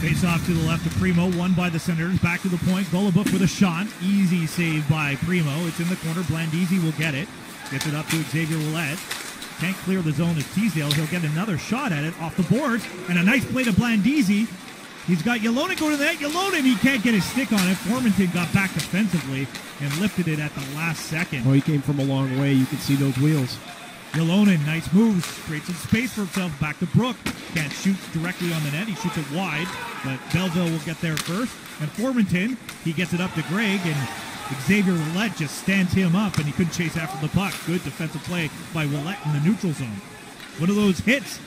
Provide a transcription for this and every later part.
Face off to the left of Primo, won by the Senators. Back to the point. Goloubef with a shot. Easy save by Primo. It's in the corner. Blandisi will get it. Gets it up to Xavier Ouellet. Can't clear the zone as Teasdale. He'll get another shot at it off the boards. And a nice play to Blandisi. He's got Ylonen going to the net. Ylonen, he can't get his stick on it. Formenton got back defensively and lifted it at the last second. Oh, he came from a long way. You can see those wheels. Ylonen, nice moves, creates some space for himself. Back to Brook. Can't shoot directly on the net. He shoots it wide, but Belleville will get there first. And Formenton, he gets it up to Greig, and Xavier Ouellet just stands him up, and he couldn't chase after the puck. Good defensive play by Ouellet in the neutral zone. One of those hits.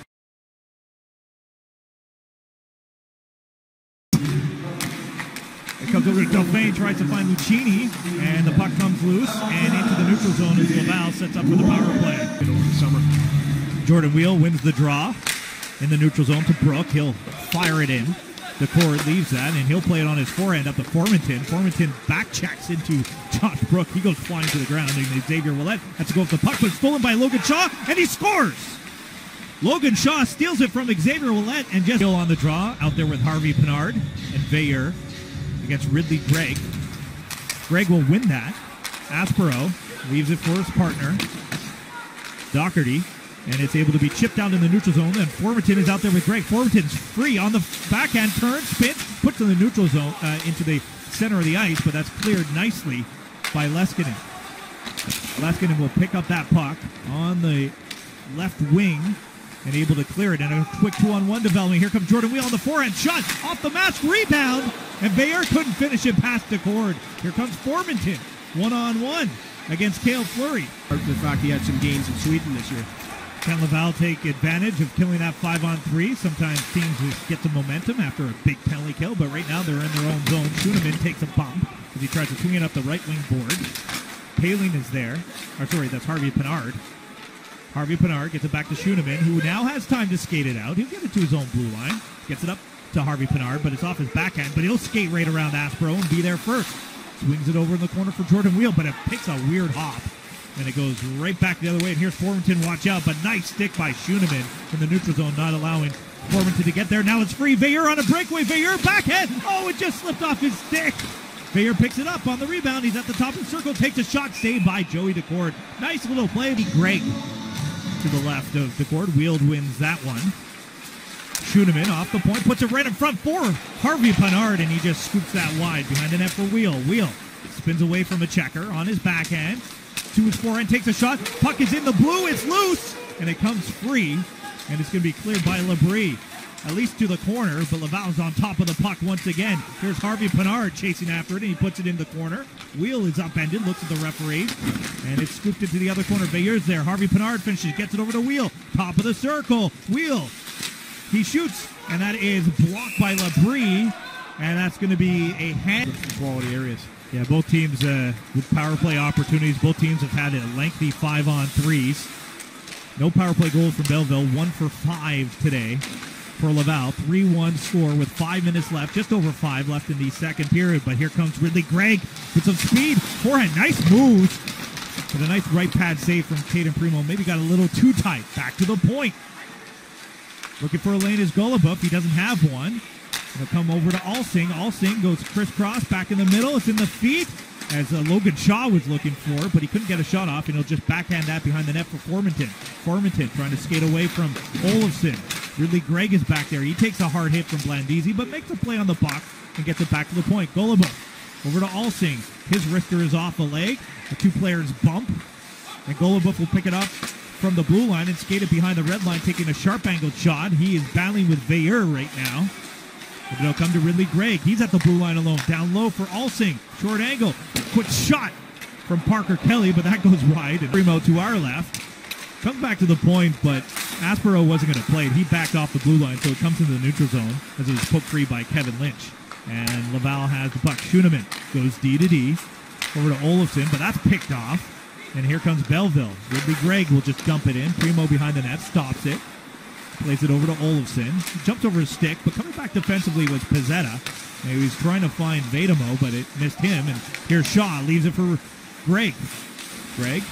It comes over to Dauphin, tries to find Lucchini, and the puck comes loose and into the neutral zone as Laval sets up for the power play. Over the summer. Jordan Weal wins the draw in the neutral zone to Brook. He'll fire it in. The court leaves that, and he'll play it on his forehand up to Formenton. Formenton back checks into Josh Brook. He goes flying to the ground, and Xavier Ouellet has to go with the puck, but stolen by Logan Shaw, and he scores! Logan Shaw steals it from Xavier Ouellet, and just on the draw out there with Harvey Pinard and Veilleux against Ridly Greig. Greig will win that. Aspirot leaves it for his partner, Doherty, and it's able to be chipped down in the neutral zone. And Formenton is out there with Greig. Formenton's free on the backhand turn, spins, puts in the neutral zone uh, into the center of the ice, but that's cleared nicely by Leskinen. Leskinen will pick up that puck on the left wing and able to clear it. And a quick two-on-one development. Here comes Jordan Weal on the forehand shot off the mask rebound, and Bayer couldn't finish it past the cord. Here comes Formenton, one-on-one against Cale Fleury. The fact he had some gains in Sweden this year. Can Laval take advantage of killing that five on three? Sometimes teams just get some momentum after a big penalty kill, but right now they're in their own zone. Schueneman takes a bump as he tries to swing it up the right wing board. Poehling is there. Or sorry, that's Harvey Pinard. Harvey Pinard gets it back to Schueneman, who now has time to skate it out. He'll get it to his own blue line. Gets it up to Harvey Pinard, but it's off his backhand. But he'll skate right around Aspirot and be there first. Swings it over in the corner for Jordan Weal, but it picks a weird hop. And it goes right back the other way. And here's Formenton, watch out. But nice stick by Schueneman in the neutral zone, not allowing Formenton to get there. Now it's free. Veilleux on a breakaway. Veilleux backhand. Oh, it just slipped off his stick. Veilleux picks it up on the rebound. He's at the top of the circle. Takes a shot. Saved by Joey Daccord. Nice little play. Greig to the left of Daccord. Wheeled wins that one. Schueneman off the point. Puts it right in front for Harvey Pinard. And he just scoops that wide behind the net for Weal. Weal spins away from a checker on his backhand to his forehand, takes a shot. Puck is in the blue, it's loose, and it comes free, and it's going to be cleared by Labrie. At least to the corner, but Laval's on top of the puck once again. Here's Harvey Pinard chasing after it, and he puts it in the corner. Weal is upended, looks at the referee, and it's scooped into the other corner. Veilleux's there. Harvey Pinard finishes, gets it over to Weal. Top of the circle. Weal. He shoots, and that is blocked by Labrie, and that's going to be a hand. Quality areas. Yeah, both teams uh, with power play opportunities. Both teams have had a lengthy five on threes. No power play goals from Belleville. One for five today for Laval. 3 1 score with five minutes left, just over five left in the second period. But here comes Ridly Greig with some speed. Forehand, nice moves. With a nice right pad save from Cayden Primo. Maybe got a little too tight. Back to the point. Looking for Elena's Goloubef. He doesn't have one. He'll come over to Alsing. Alsing goes crisscross back in the middle. It's in the feet as uh, Logan Shaw was looking for, but he couldn't get a shot off, and he'll just backhand that behind the net for Formenton. Formenton trying to skate away from Olofsson. Ridly Greig is back there. He takes a hard hit from Blandisi, but makes a play on the puck and gets it back to the point. Goloubef over to Alsing. His wrister is off the leg. The two players bump, and Goloubef will pick it up from the blue line and skate it behind the red line, taking a sharp angled shot. He is battling with Veilleux right now. But it'll come to Ridly Greig. He's at the blue line alone. Down low for Alsing. Short angle. Quick shot from Parker Kelly, but that goes wide. And Primo to our left. Comes back to the point, but Aspirot wasn't going to play it. He backed off the blue line, so it comes into the neutral zone as it was poked free by Kevin Lynch. And Laval has the puck. Schueneman goes D to D over to Olofsson, but that's picked off. And here comes Belleville. Ridly Greig will just dump it in. Primo behind the net stops it. Plays it over to Olofsson. Jumps over his stick, but coming back defensively was Pezzetta. And he was trying to find Vedamo, but it missed him. And here's Shaw. Leaves it for Greig. Greig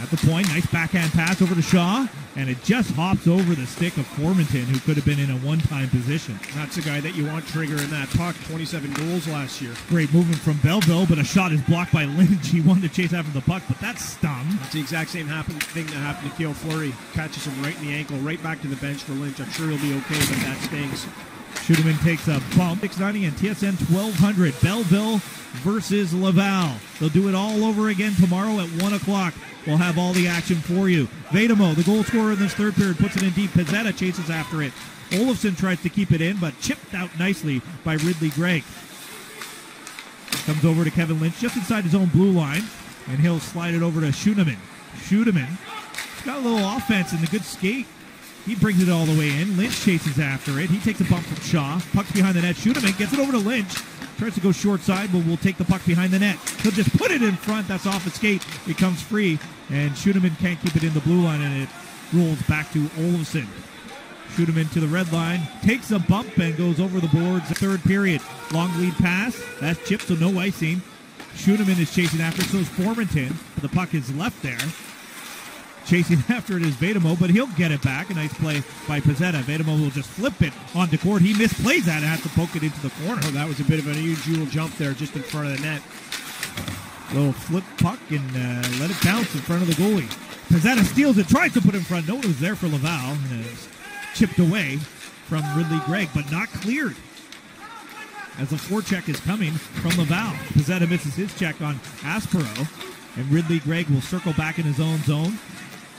At the point, nice backhand pass over to Shaw, and it just hops over the stick of Formenton, who could have been in a one-time position. That's a guy that you want triggering that puck. 27 goals last year. Great movement from Belleville, but a shot is blocked by Lynch. He wanted to chase after the puck, but that's stung. That's the exact same happen, thing that happened to Cale Fleury. Catches him right in the ankle, right back to the bench for Lynch. I'm sure he'll be okay, but that stings. Schueneman takes a bump. 690 and TSN 1200. Belleville versus Laval. They'll do it all over again tomorrow at 1 o'clock. We'll have all the action for you. Vedamo, the goal scorer in this third period, puts it in deep. Pezzetta chases after it. Olofsson tries to keep it in, but chipped out nicely by Ridly Greig. Comes over to Kevin Lynch just inside his own blue line, and he'll slide it over to Schueneman. Schueneman, he's got a little offense and a good skate. He brings it all the way in. Lynch chases after it. He takes a bump from Shaw. Puck's behind the net. Schueneman gets it over to Lynch. Tries to go short side, but will take the puck behind the net. He'll just put it in front. That's off the skate. It comes free, and Schueneman can't keep it in the blue line, and it rolls back to Olofsson. Schueneman to the red line, takes a bump and goes over the boards. Third period, long lead pass. That's chipped, so no icing. Schueneman is chasing after, so is Formenton. The puck is left there. Chasing after it is Vedamo, but he'll get it back. A nice play by Pezzetta. Vedamo will just flip it onto court. He misplays that and has to poke it into the corner. Oh, that was a bit of an unusual jump there, just in front of the net. Little flip puck and uh, let it bounce in front of the goalie. Pezzetta steals it, tries to put it in front. No one was there for Laval. And it's chipped away from Ridly Greig, but not cleared. As the forecheck is coming from Laval. Pezzetta misses his check on Aspirot. And Ridly Greig will circle back in his own zone.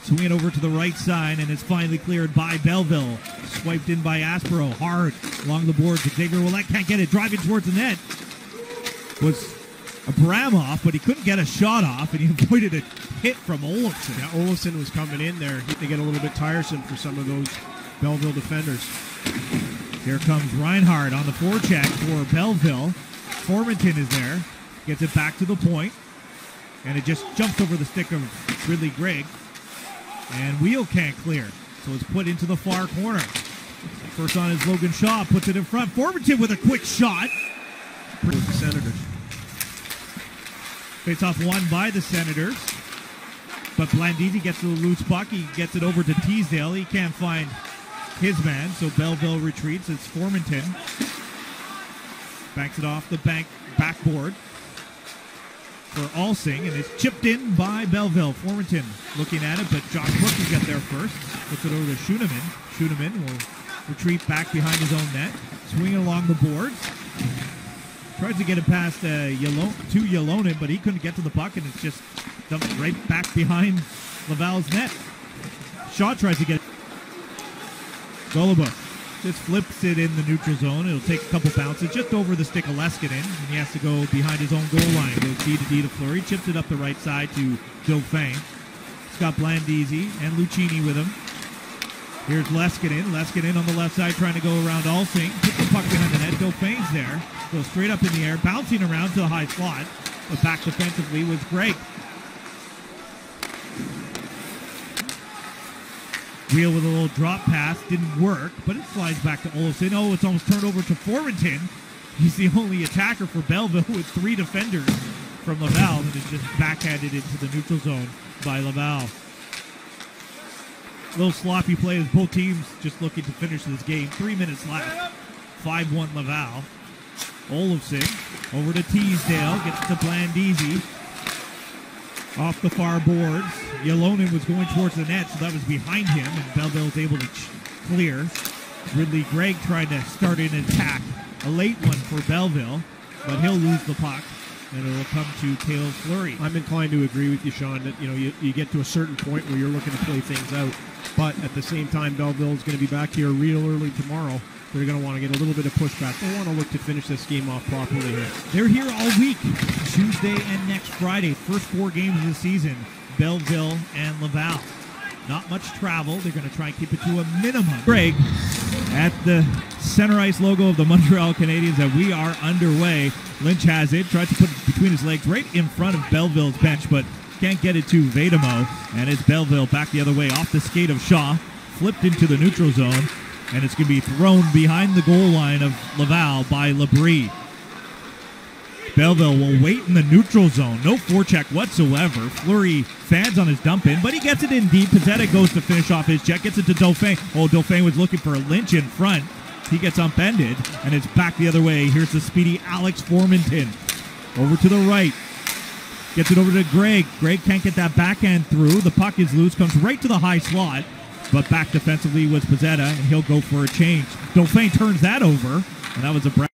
Swing it over to the right side, and it's finally cleared by Belleville. Swiped in by Aspirot. Hard along the board to boards. Xavier Ouellet can't get it. Driving towards the net. Was Abramov, but he couldn't get a shot off, and he avoided a hit from Olofsson. Yeah, Olofsson was coming in there. They get a little bit tiresome for some of those Belleville defenders. Here comes Reinhardt on the forecheck for Belleville. Formenton is there. Gets it back to the point, And it just jumps over the stick of Ridly Greig. And Weal can't clear. So it's put into the far corner. First on is Logan Shaw. Puts it in front. Formenton with a quick shot. with the Senators. Face off one by the Senators. But Blandisi gets the loose puck. He gets it over to Teasdale. He can't find his man, so Belleville retreats. It's Formenton. Backs it off the bank backboard for Alsing, and it's chipped in by Belleville. Formenton looking at it, but Josh Brook will get there first. Puts it over to Schueneman. Schueneman will retreat back behind his own net, swinging along the boards. Tries to get it past uh, Yelon- to but he couldn't get to the puck, and it's just dumped right back behind Laval's net. Shaw tries to get Goluba just flips it in the neutral zone. It'll take a couple bounces just over the stick of Leskinen, and he has to go behind his own goal line. Goes D to D to Fleury, chips it up the right side to Dauphin. It's got Blandisi and Lucchini with him. Here's Leskinen. Leskinen on the left side trying to go around Alsing. Puts the puck behind the net. Dauphin's there. Goes straight up in the air, bouncing around to the high slot. But back defensively was Greig. Weal with a little drop pass. Didn't work, but it slides back to Olofsson. Oh, it's almost turned over to Formenton. He's the only attacker for Belleville with three defenders from Laval, and it's just backhanded into the neutral zone by Laval. A little sloppy play as both teams just looking to finish this game. Three minutes left. 5 1 Laval. Olofsson over to Teasdale. Gets to Blandisi. Off the far boards. Ylonen was going towards the net, so that was behind him, and Belleville was able to clear. Ridly Greig tried to start an attack. A late one for Belleville, but he'll lose the puck, and it'll come to Taylor Flurry. I'm inclined to agree with you, Sean, that you know you, you get to a certain point where you're looking to play things out, but at the same time, Belleville is going to be back here real early tomorrow. They're going to want to get a little bit of pushback. They want to look to finish this game off properly here. They're here all week, Tuesday and next Friday. First four games of the season, Belleville and Laval. Not much travel. They're going to try and keep it to a minimum. Greg at the center ice logo of the Montreal Canadiens that we are underway. Lynch has it, tries to put it between his legs right in front of Belleville's bench, but can't get it to Vedamo. And it's Belleville back the other way off the skate of Shaw, flipped into the neutral zone, and it's going to be thrown behind the goal line of Laval by Labrie. Belleville will wait in the neutral zone. No forecheck whatsoever. Fleury fans on his dump in, but he gets it in deep. Pezzetta goes to finish off his check. Gets it to Dauphin. Oh, Dauphin was looking for a Lynch in front. He gets upended, and it's back the other way. Here's the speedy Alex Formenton. Over to the right. Gets it over to Greig. Greig can't get that backhand through. The puck is loose. Comes right to the high slot. But back defensively was Pezzetta, and he'll go for a change. Dauphin turns that over, and that was a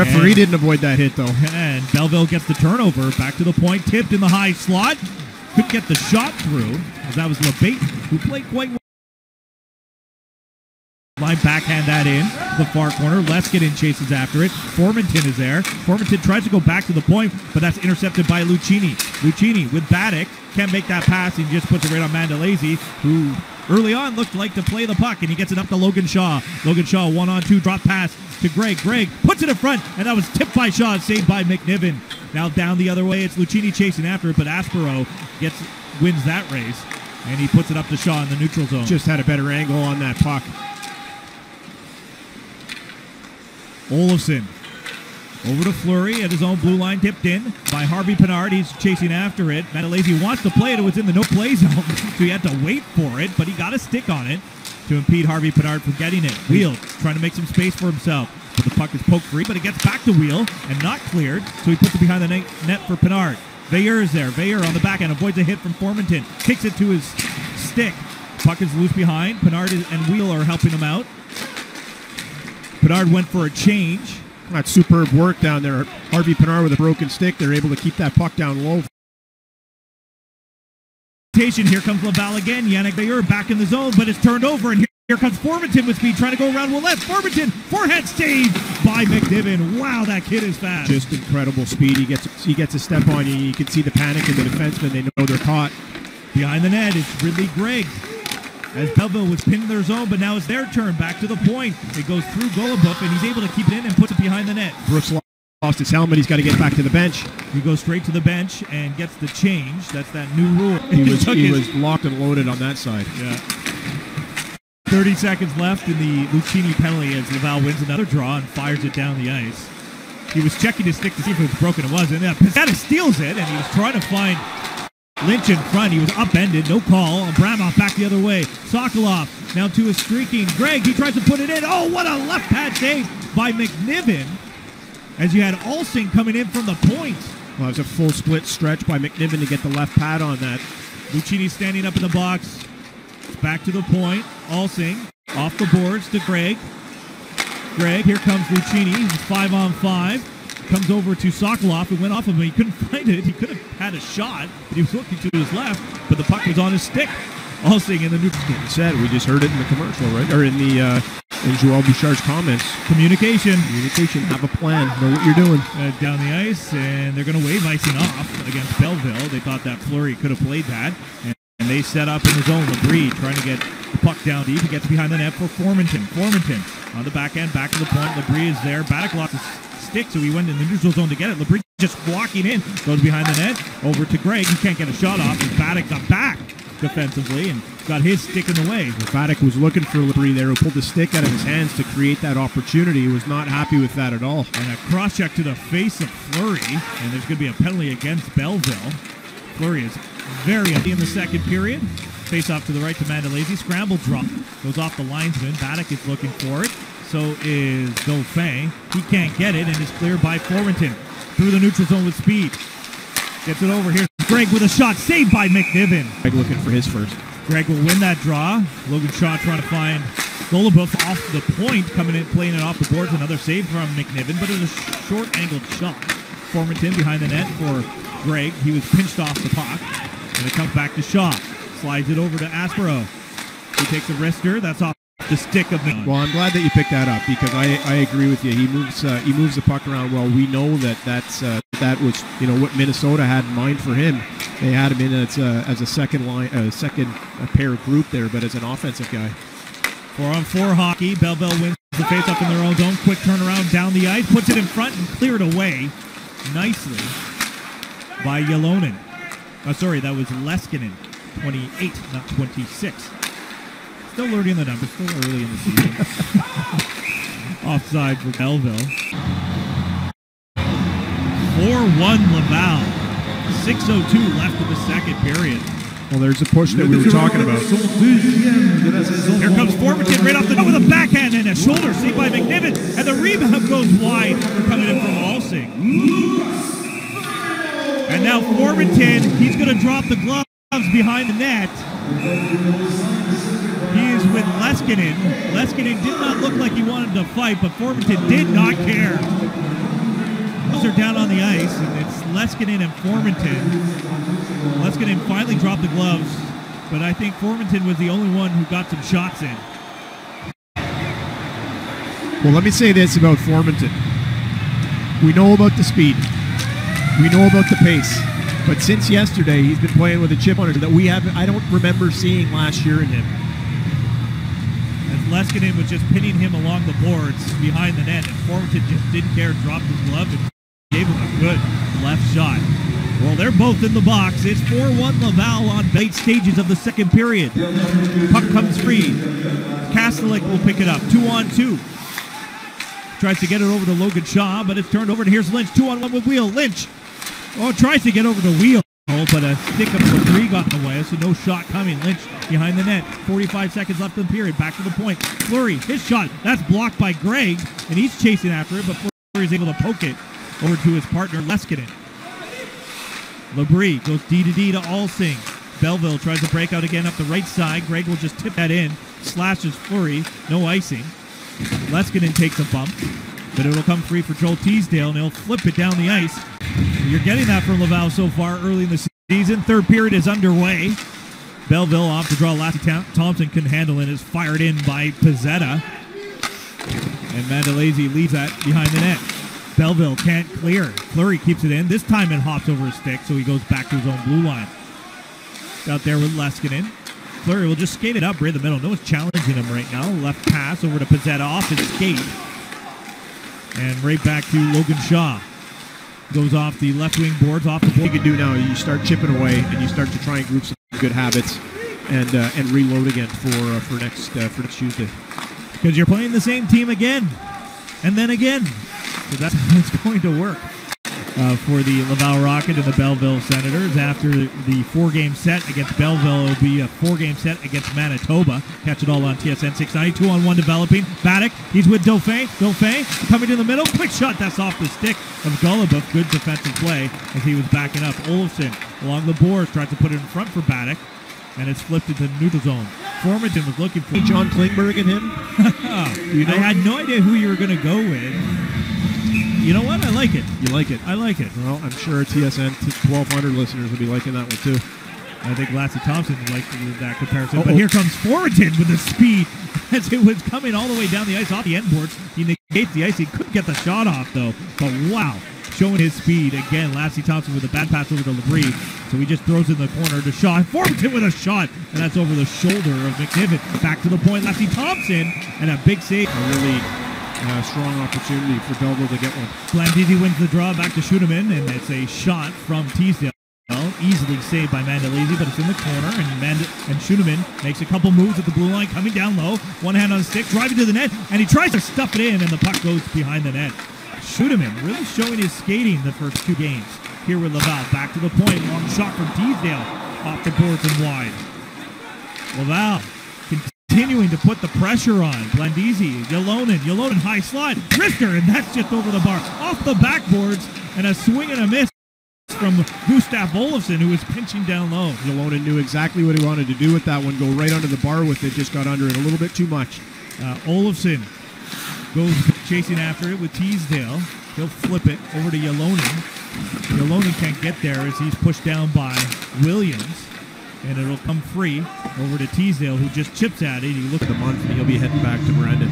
Referee didn't avoid that hit though. And Belleville gets the turnover. Back to the point. Tipped in the high slot. Couldn't get the shot through. As that was LeBate, who played quite well. Line backhand that in the far corner. Leskinen chases after it. Formenton is there. Formenton tries to go back to the point, but that's intercepted by Lucchini. Lucchini with Baddock can't make that pass. He just puts it right on Mandolese, who early on looked like to play the puck, and he gets it up to Logan Shaw. Logan Shaw one on two drop pass to Greig. Greig puts it in front, and that was tipped by Shaw, saved by McNiven. Now down the other way, it's Lucchini chasing after it, but Aspirot gets wins that race, and he puts it up to Shaw in the neutral zone. Just had a better angle on that puck. Olofsson over to Fleury at his own blue line, tipped in by Harvey Pinard. He's chasing after it. Mandolese wants to play it. It was in the no play zone, so he had to wait for it, but he got a stick on it to impede Harvey Pinard from getting it. Weal trying to make some space for himself. But the puck is poked free, but it gets back to Weal and not cleared, so he puts it behind the net, for Pinard. Veilleux is there. Veilleux on the back end avoids a hit from Formenton. Kicks it to his stick. Puck is loose behind. Pinard and Weal are helping him out. Pinard went for a change. That's superb work down there. Harvey Pinard with a broken stick. They're able to keep that puck down low. Here comes Laval again. Yannick Veilleux back in the zone, but it's turned over, and here, comes Formenton with speed, trying to go around Ouellet. Formenton, forehand save by McNiven. Wow, that kid is fast. Just incredible speed. He gets he gets a step on you. You can see the panic in the defensemen. They know they're caught. Behind the net is Ridly Greig. As Belleville was pinned in their zone, but now it's their turn. Back to the point. It goes through Goloubef, and he's able to keep it in and puts it behind the net. Brooks lost his helmet. He's got to get back to the bench. He goes straight to the bench and gets the change. That's that new rule. He was he his- was locked and loaded on that side. Yeah. 30 seconds left in the Lucchini penalty as Laval wins another draw and fires it down the ice. He was checking his stick to see if it was broken. It wasn't. Yeah, Pezzetta steals it, and he was trying to find Lynch in front. He was upended. No call. Abramoff back the other way. Sokolov now to a streaking Greig. He tries to put it in. Oh, what a left pad save by McNiven as you had Alsing coming in from the point. Well, it was a full split stretch by McNiven to get the left pad on that. Lucchini standing up in the box. Back to the point. Alsing off the boards to Greig. Greig, here comes Lucchini. He's five on five. Comes over to Sokolov and went off of him. He couldn't find it. He could have had a shot, but he was looking to his left, but the puck was on his stick. Alsing in the new said we just heard it in the commercial, right? Or in the uh, in Joel Bouchard's comments. communication Communication. Have a plan. Know what you're doing. uh, down the ice, and they're going to wave icing off against Belleville. They thought that Fleury could have played that, and, and they set up in the zone. Labrie trying to get the puck down deep. He gets behind the net for Formenton. Formenton on the back end, back to the point. Labrie is there. Baddock lost his stick, so he went in the neutral zone to get it. Labrie just walking in, goes behind the net, over to Greig. He can't get a shot off, and Baddock got back defensively and got his stick in the way. Baddock was looking for Labrie there, who pulled the stick out of his hands to create that opportunity. He was not happy with that at all. And a cross check to the face of Fleury, and there's going to be a penalty against Belleville. Fleury is very empty in the second period. Face off to the right to Mandolese. Scramble drop goes off the linesman. Baddock is looking for it. So is Dauphin. He can't get it and is cleared by Formenton through the neutral zone with speed. Gets it over. here. Greig with a shot saved by McNiven. Greig looking for his first. Greig will win that draw. Logan Shaw trying to find Goloubef off the point, coming in, playing it off the boards. Another save from McNiven, but it was a short angled shot. Formenton behind the net for Greig. He was pinched off the puck, and it comes back to Shaw. Slides it over to Aspirot. He takes a wrister. That's off the stick of the. Well, I'm glad that you picked that up because I, I agree with you. He moves uh, he moves the puck around well. We know that that's uh, that was you know what Minnesota had in mind for him. They had him in as a, as a second line, a second uh, pair group there, but as an offensive guy. Four on four hockey. Belleville wins the face up in their own zone. Quick turnaround down the ice. Puts it in front and cleared away nicely by Ylonen. Oh, sorry, that was Leskinen. 28, not 26. Still learning the numbers. Still early in the season. Offside for Belleville. 4-1 Laval. 6.02 left in the second period. Well, there's the push that we were talking about. Here comes Formenton right off the with a backhand and a shoulder saved by McNiven, and the rebound goes wide. Coming in from Alsing. And now Formenton, he's going to drop the gloves behind the net. With Leskinen. Leskinen did not look like he wanted to fight, but Formenton did not care. Those are down on the ice, and it's Leskinen and Formenton. Leskinen finally dropped the gloves, but I think Formenton was the only one who got some shots in. Well, let me say this about Formenton. We know about the speed. We know about the pace. But since yesterday, he's been playing with a chip on it that we haven't. I don't remember seeing last year in him. As Leskinen was just pinning him along the boards behind the net, and Formenton just didn't care, dropped his glove, and gave him a good left shot. Well, they're both in the box. It's 4-1 Laval on late stages of the second period. Puck comes free. Kastelik will pick it up. Two on two. Tries to get it over to Logan Shaw, but it's turned over to here's Lynch. Two on one with Weal. Lynch. Oh, tries to get over to Weal. Oh, but a stick up for three got in the way, so no shot coming. Lynch behind the net. 45 seconds left in the period. Back to the point. Fleury, his shot. That's blocked by Greig, and he's chasing after it, but Fleury's able to poke it over to his partner Leskinen. Labrie goes D to D to Alsing. Belleville tries to break out again up the right side. Greig will just tip that in. Slashes Fleury. No icing. Leskinen takes a bump, but it'll come free for Joel Teasdale, and he'll flip it down the ice. You're getting that from Laval so far early in the season. Third period is underway. Belleville off to draw. Lassi Thomson can handle it. Is fired in by Pezzetta. And Mandolese leaves that behind the net. Belleville can't clear. Fleury keeps it in. This time it hops over his stick, so he goes back to his own blue line. Out there with Leskinen. Fleury will just skate it up right in the middle. No one's challenging him right now. Left pass over to Pezzetta off his skate. And right back to Logan Shaw. Goes off the left wing boards, off the What you can do now, you start chipping away and you start to try and group some good habits and uh, and reload again for uh, for next uh, for next Tuesday. Because you're playing the same team again. And then again. So that's how it's going to work. Uh, for the Laval Rocket and the Belleville Senators. After the four-game set against Belleville, it'll be a four-game set against Manitoba. Catch it all on TSN 690. Two on one developing. Baddock, he's with Dauphin. Dauphin coming to the middle. Quick shot. That's off the stick of Goloubef. Good defensive play as he was backing up. Olofsson along the boards tried to put it in front for Baddock. And it's flipped into neutral zone. Formenton was looking for John Klingberg and him. you know, I had no idea who you were going to go with. You know what? I like it. You like it? I like it. Well, I'm sure TSN 1200 listeners will be liking that one too. I think Lassi Thomson liked that comparison. Uh-oh. But here comes Formenton with the speed as it was coming all the way down the ice off the end boards. He negates the ice. He couldn't get the shot off though. But wow, showing his speed again. Lassi Thomson with a bad pass over to Labrie. So he just throws in the corner to Shaw. Formenton with a shot, and that's over the shoulder of McNiven. Back to the point. Lassi Thomson and a big save. A really uh, strong opportunity for Belleville to get one. Blandisi wins the draw back to shoot him in, and it's a shot from Teasdale. Easily saved by Mandolese, but it's in the corner, and Mand- and Schueneman makes a couple moves at the blue line, coming down low, one hand on the stick, driving to the net, and he tries to stuff it in, and the puck goes behind the net. Schueneman really showing his skating the first two games. Here with Laval, back to the point, long shot from Teasdale, off the boards and wide. Laval continuing to put the pressure on. Blandisi, Ylonen, Ylonen high slide, Rister, and that's just over the bar. Off the backboards, and a swing and a miss from Gustav Olofsson, who was pinching down low. Ylonen knew exactly what he wanted to do with that one. Go right under the bar with it. Just got under it a little bit too much. Uh, Olofsson goes chasing after it with Teasdale. He'll flip it over to Ylonen. Ylonen can't get there as he's pushed down by Williams. And it'll come free over to Teasdale, who just chips at it. He looks at The month and he'll be heading back to Brandon.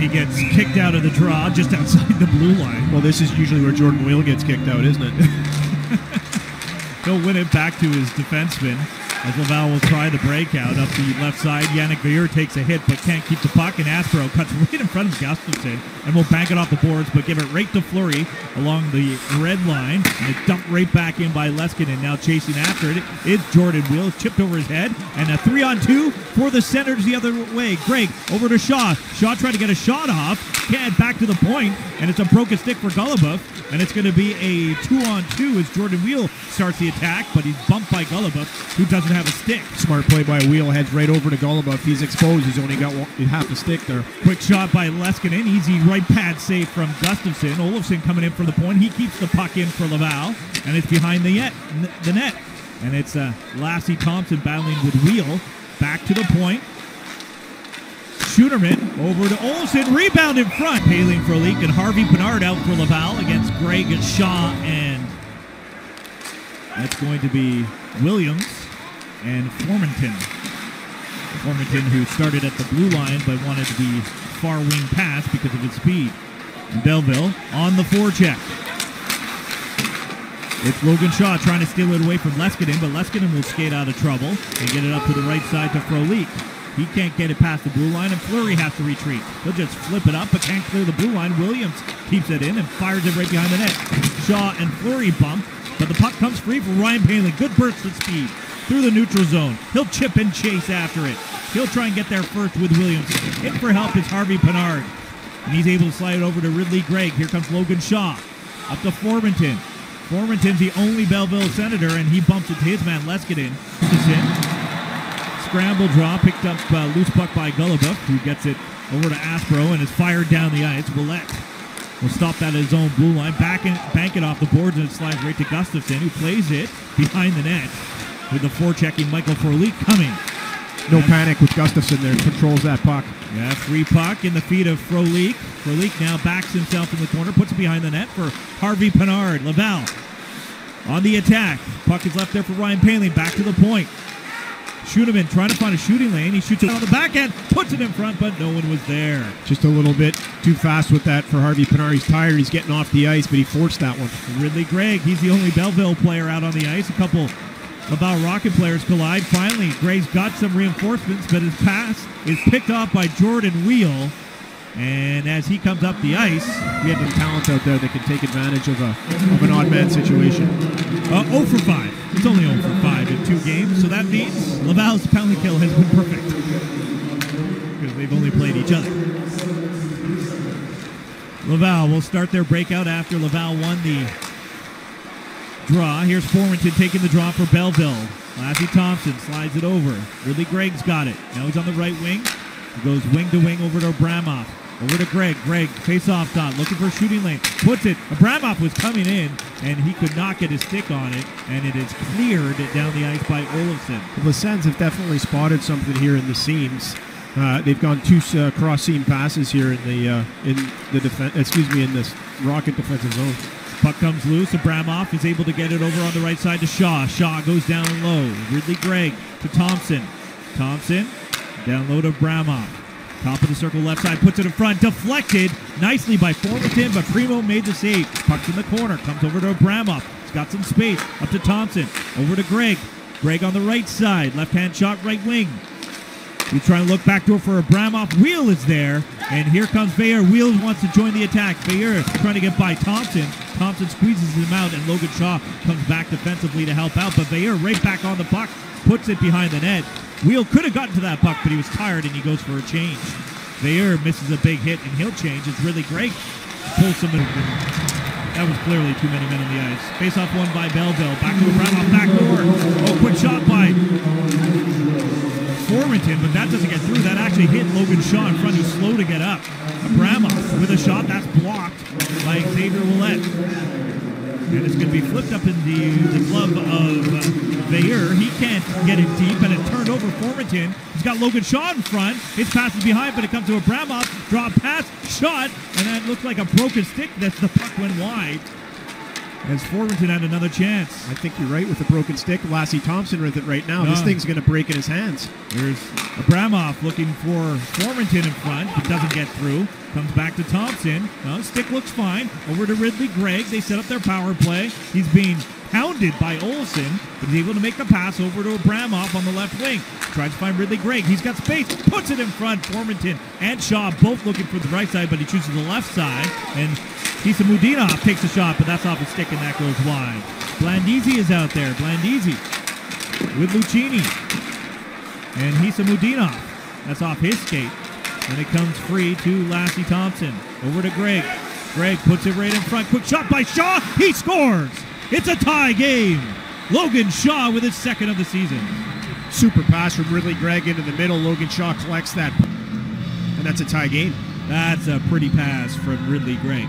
He gets kicked out of the draw just outside the blue line. Well, this is usually where Jordan Wheel gets kicked out, isn't it? He'll win it back to his defenseman. As Laval will try the breakout up the left side, Yannick Veilleux takes a hit but can't keep the puck, and Astro cuts right in front of Gustavsson and will bank it off the boards, but give it right to Fleury along the red line, and it dumped right back in by Leskinen. Now chasing after it is Jordan Weal, chipped over his head, and a three on two for the centers the other way. Greig over to Shaw. Shaw tried to get a shot off, can't back to the point, and it's a broken stick for Goloubef, and it's going to be a two on two as Jordan Weal starts the attack, but he's bumped by Goloubef, who doesn't have a stick. Smart play by Weal, heads right over to Goloubef. He's exposed. He's only got one, half a stick there. Quick shot by Leskinen. Easy right pad save from Gustavsson. Olofsson coming in for the point. He keeps the puck in for Laval, and it's behind the net. The net. And it's uh, Lassi Thomson battling with Weal. Back to the point. Schueneman over to Olsen. Rebound in front. Hailing for a Leak and Harvey Pinard out for Laval against Greig and Shaw. And that's going to be Williams and Formenton. Formenton, who started at the blue line but wanted the far wing pass because of his speed. And Belleville on the forecheck. It's Logan Shaw trying to steal it away from Leskinen, but Leskinen will skate out of trouble and get it up to the right side to Frolik. He can't get it past the blue line, and Fleury has to retreat. He'll just flip it up, but can't clear the blue line. Williams keeps it in and fires it right behind the net. Shaw and Fleury bump, but the puck comes free for Ryan Poehling. Good burst of speed through the neutral zone. He'll chip and chase after it. He'll try and get there first with Williams. In for help is Harvey Pinard. And he's able to slide it over to Ridly Greig. Here comes Logan Shaw. Up to Formenton. Formenton's the only Belleville Senator, and he bumps it to his man Leskinen. It's in. Scramble draw, picked up uh, loose puck by Goloubef, who gets it over to Aspirot and is fired down the ice. Ouellet will stop that at his own blue line, back and bank it off the boards, and it slides right to Gustavsson, who plays it behind the net with the forechecking Michael Frolik coming. No and panic with Gustavsson there. Controls that puck. Yeah, free puck in the feet of Frolik. Frolik now backs himself in the corner, puts it behind the net for Harvey Pinard. Laval on the attack. Puck is left there for Ryan Poehling. Back to the point. Schueneman trying to find a shooting lane. He shoots it on the back end, puts it in front, but no one was there. Just a little bit too fast with that for Harvey Pinard. He's tired. He's getting off the ice, but he forced that one. Ridly Greig, he's the only Belleville player out on the ice. A couple about Rocket players collide. Finally, Greig's got some reinforcements, but his pass is picked off by Jordan Weal. And as he comes up the ice, we have some talent out there that can take advantage of, a, of an odd man situation. Uh, 0 for 5. It's only 0 for 5 in two games, so that means Laval's penalty kill has been perfect. Because they've only played each other. Laval will start their breakout after Laval won the draw. Here's Formenton taking the draw for Belleville. Lassi Thomson slides it over. Ridly Greig's got it. Now he's on the right wing. He goes wing to wing over to Abramov. Over to Greig. Greig, face off dot, looking for shooting lane. Puts it. Abramov was coming in, and he could not get his stick on it, and it is cleared down the ice by Olofsson. The Sens have definitely spotted something here in the seams. Uh, they've gone two uh, cross seam passes here in the uh, in the defense. Excuse me, in this Rocket defensive zone. Puck comes loose. Abramov is able to get it over on the right side to Shaw. Shaw goes down low. Ridly Greig to Thomson. Thomson down low to Abramov. Top of the circle left side, puts it in front, deflected nicely by Formenton, but Primo made the save. Puck's in the corner, comes over to Abramov. He's got some space. Up to Thomson. Over to Greig. Greig on the right side. Left hand shot, right wing. He's trying to look back door for Abramov. Weal is there. And here comes Veilleux. Weal wants to join the attack. Veilleux trying to get by Thomson. Thomson squeezes him out, and Logan Shaw comes back defensively to help out. But Veilleux right back on the puck, puts it behind the net. Weal could have gotten to that puck, but he was tired and he goes for a change. Veilleux misses a big hit and he'll change. It's really great. Pulls some. That was clearly too many men on the ice. Face off one by Belleville. Back to Abramov, back door. Oh, quick shot by Formenton, but that doesn't get through. That actually hit Logan Shaw in front, who's slow to get up. Abramov with a shot that's blocked by Xavier Ouellet. And it's going to be flipped up in the, the glove of uh, Veilleux. He can't get it deep, and it turned over Formenton. He's got Logan Shaw in front. His pass is behind, but it comes to Abramov. Draw pass, shot, and that looks like a broken stick. That's the puck went wide. As Formenton had another chance. I think you're right with the broken stick. Lassi Thomson with it right now. No. This thing's going to break in his hands. Here's Abramov looking for Formenton in front, but doesn't get through. Comes back to Thomson. No, stick looks fine. Over to Ridly Greig. They set up their power play. He's being hounded by Olson, but he's able to make the pass over to Abramov on the left wing. Tries to find Ridly Greig. He's got space, puts it in front. Formenton and Shaw both looking for the right side, but he chooses the left side. And Hisa Mudinov takes a shot, but that's off his stick and that goes wide. Blandisi is out there. Blandisi with Lucchini. And Hisa Mudinov. That's off his skate. And it comes free to Lassi Thomson. Over to Greig. Greig puts it right in front. Quick shot by Shaw. He scores. It's a tie game. Logan Shaw with his second of the season. Super pass from Ridly Greig into the middle. Logan Shaw collects that, and that's a tie game. That's a pretty pass from Ridly Greig.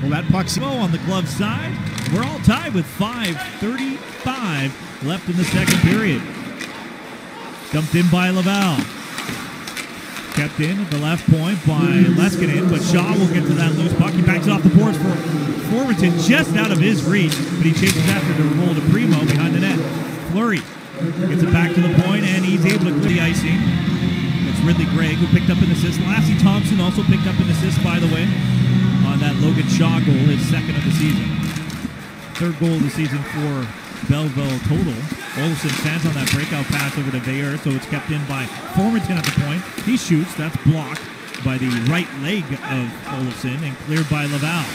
Well, that puck's low on the glove side, we're all tied with 5.35 left in the second period. Dumped in by Laval. Kept in at the left point by Leskinen, but Shaw will get to that loose puck. He backs it off the boards for Formenton, just out of his reach, but he chases after to roll to Primo behind the net. Fleury gets it back to the point, and he's able to clear the icing. It's Ridly Greig who picked up an assist. Lassi Thomson also picked up an assist, by the way, on that Logan Shaw goal, his second of the season. Third goal of the season for Belleville total. Olsen stands on that breakout pass over to Veilleux, so it's kept in by Formenton at the point. He shoots, that's blocked by the right leg of Olsen and cleared by Laval.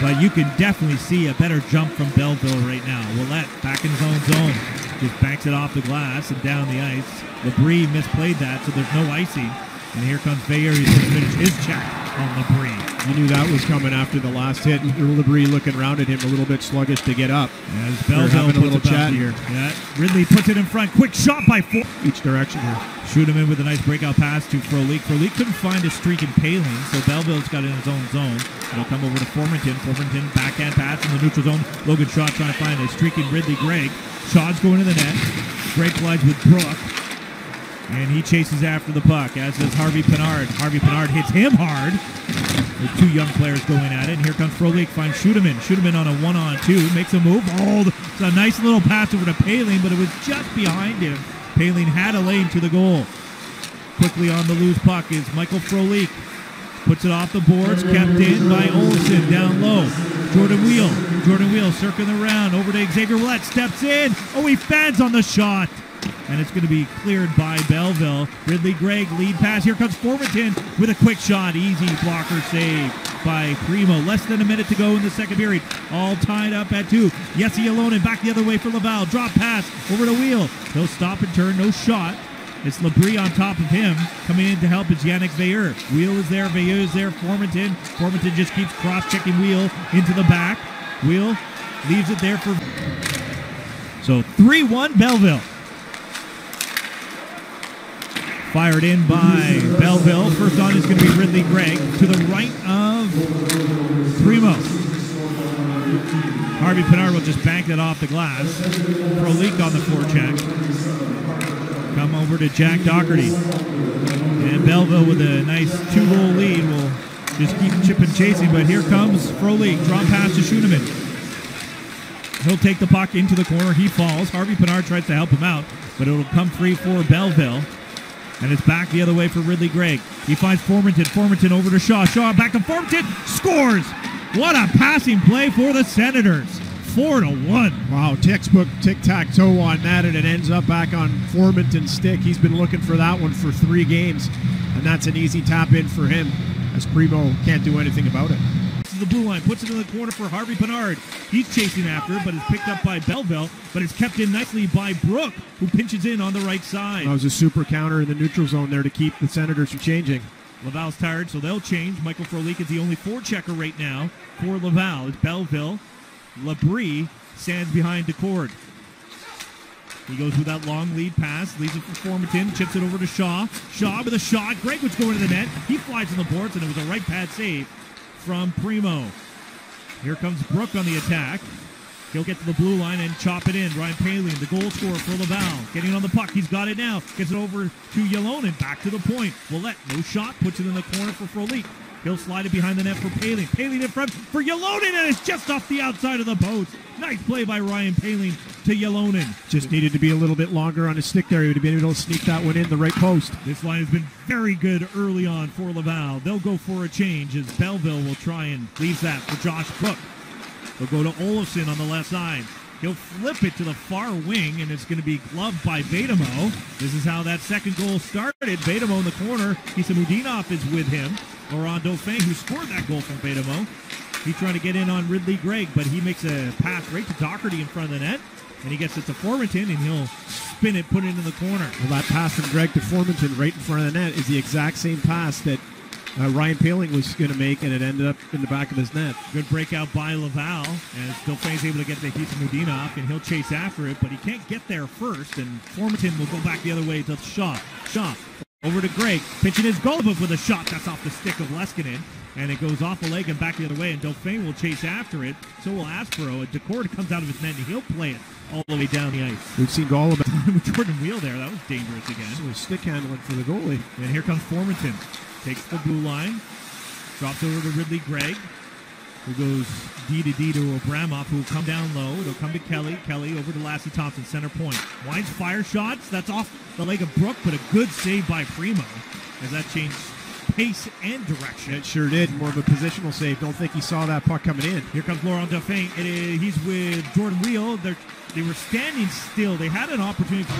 But you can definitely see a better jump from Belleville right now. Ouellet back in his own zone. Just banks it off the glass and down the ice. Labrie misplayed that, so there's no icing. And here comes Veilleux. He's going to finish his check on Labrie. You knew that was coming after the last hit. Labrie looking around at him a little bit sluggish to get up. As Belleville having a puts little chat here. Yeah, Ridly puts it in front. Quick shot by four. Each direction here. Shoot him in with a nice breakout pass to Frolik. Frolik couldn't find a streak in Poehling, so Belleville's got it in his own zone. It'll come over to Formenton. Formenton backhand pass in the neutral zone. Logan Shaw trying to find a streaking Ridly Greig. Shaw's going to the net. Greig collides with Brook. And he chases after the puck, as does Harvey Pinard. Harvey Pinard hits him hard. With two young players going at it. And here comes Frolik, finds Schueneman. Schueneman on a one on two, makes a move. Oh, it's a nice little pass over to Poehling, but it was just behind him. Poehling had a lane to the goal. Quickly on the loose puck is Michael Frolik. Puts it off the boards, kept in by Olsen down low. Jordan Weal. Jordan Weal circling around over to Xavier Ouellet. Steps in. Oh, he fans on the shot. And it's going to be cleared by Belleville. Ridly Greig lead pass. Here comes Formenton with a quick shot. Easy blocker save by Primo. Less than a minute to go in the second period. All tied up at two. Yessi Alonen back the other way for Laval. Drop pass over to Weal. He'll stop and turn. No shot. It's Labrie on top of him. Coming in to help is Yannick Veilleux. Weal is there. Veilleux is there. Formenton. Formenton just keeps cross-checking Weal into the back. Weal leaves it there for... So 3-1 Belleville. Fired in by Belleville. First on is going to be Ridly Greig to the right of Primo. Harvey Pinard will just bank it off the glass. Frolik on the forecheck. Come over to Jack Doherty. And Belleville with a nice two-goal lead will just keep chipping chasing. But here comes Frolik. Drop pass to Schueneman. He'll take the puck into the corner. He falls. Harvey Pinard tries to help him out, but it'll come free for Belleville. And it's back the other way for Ridly Greig. He finds Formenton. Formenton over to Shaw. Shaw back to Formenton. Scores! What a passing play for the Senators. Four to one. Wow, textbook tic tac toe on that, and it ends up back on Formenton's stick. He's been looking for that one for three games, and that's an easy tap in for him, as Primo can't do anything about it. To the blue line, puts it in the corner for Harvey Pinard. He's chasing after it, but it's picked up by Belleville, but it's kept in nicely by Brook, who pinches in on the right side. That was a super counter in the neutral zone there to keep the Senators from changing. Laval's tired, so they'll change. Michael Frolik is the only forechecker right now for Laval. It's Belleville. Labrie stands behind Daccord. He goes with that long lead pass, leaves it for Formenton, chips it over to Shaw. Shaw with a shot. Greig was going to the net. He flies on the boards, and it was a right pad save from Primo. Here comes Brook on the attack. He'll get to the blue line and chop it in. Ryan Poehling, the goal scorer for Laval. Getting on the puck. He's got it now. Gets it over to Ylonen. Back to the point. Ouellet, no shot. Puts it in the corner for Frolik. He'll slide it behind the net for Poehling. Poehling in front for Ylonen, and it's just off the outside of the post. Nice play by Ryan Poehling to Ylonen. Just needed to be a little bit longer on his stick there. He would have been able to sneak that one in the right post. This line has been very good early on for Laval. They'll go for a change as Belleville will try and leave that for Josh Cook. They'll go to Olofsson on the left side. He'll flip it to the far wing, and it's going to be gloved by Vedamo. This is how that second goal started. Vedamo in the corner. Kisa Mudinov is with him. Laurent Dauphin, who scored that goal from Vedamo. He's trying to get in on Ridly Greig, but he makes a pass right to Doherty in front of the net. And he gets it to Formenton, and he'll spin it, put it in the corner. Well, that pass from Greig to Formenton right in front of the net is the exact same pass that uh, Ryan Poehling was going to make, and it ended up in the back of his net. Good breakout by Laval, as Dauphin's able to get the to Mudinov, and he'll chase after it, but he can't get there first, and Formenton will go back the other way to Shaw. Shaw over to Greig. pitching his Goloubef with a shot. That's off the stick of Leskinen and it goes off the leg and back the other way, and Dauphin will chase after it. So will Aspirot. And Daccord comes out of his net, and he'll play it all the way down the ice. We've seen about Jordan Weal there. That was dangerous again. So stick handling for the goalie. And here comes Formenton. Takes the blue line, drops over to Ridly Greig, who goes D to D to Abramov, who will come down low. It'll come to Kelly. Kelly over to Lassi Thomson, center point. Wines fire shots. That's off the leg of Brook, but a good save by Primo as that changed pace and direction. It sure did. More of a positional save. Don't think he saw that puck coming in. Here comes Laurent Dauphin. Is, he's with Jordan Weal. They're, they were standing still. They had an opportunity.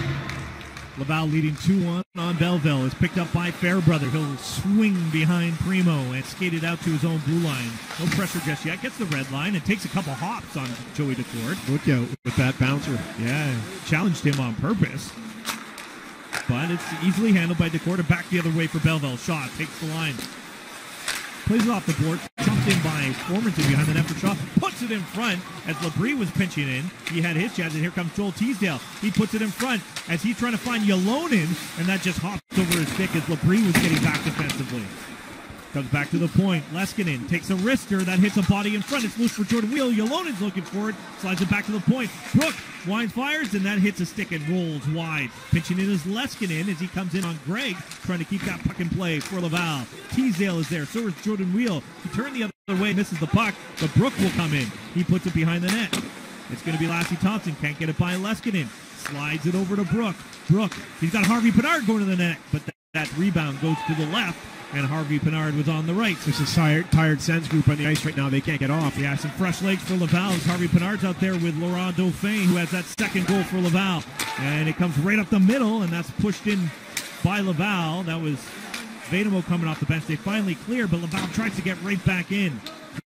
Laval leading 2-1 on Belleville is picked up by Fairbrother. He'll swing behind Primo and skate it out to his own blue line. No pressure just yet. Gets the red line and takes a couple hops on Joey Daccord. Look out with that bouncer. Yeah, challenged him on purpose. But it's easily handled by Decorda. Back the other way for Belleville. Shaw takes the line. Plays it off the board. Jumped in by Formenton behind the net for Shaw. Puts it in front as Labrie was pinching in. He had his chance, and here comes Joel Teasdale. He puts it in front as he's trying to find Ylonen, and that just hops over his stick as Labrie was getting back defensively. Comes back to the point. Leskinen takes a wrister that hits a body in front. It's loose for Jordan Weal. Ylonen's looking for it. Slides it back to the point. Brook winds fires and that hits a stick and rolls wide. Pitching in is Leskinen as he comes in on Greig, trying to keep that puck in play for Laval. Teasdale is there. So is Jordan Weal. He turned the other way, misses the puck, but Brook will come in. He puts it behind the net. It's going to be Lassi Thomson. Can't get it by Leskinen. Slides it over to Brook. Brook. He's got Harvey Pinard going to the net, but that, that rebound goes to the left and Harvey Pinard was on the right. There's a tired, tired Sens group on the ice right now. They can't get off. Yeah, some fresh legs for Laval. Harvey Pinard's out there with Laurent Dauphin, who has that second goal for Laval. And it comes right up the middle, and that's pushed in by Laval. That was Vejdemo coming off the bench. They finally clear, but Laval tries to get right back in.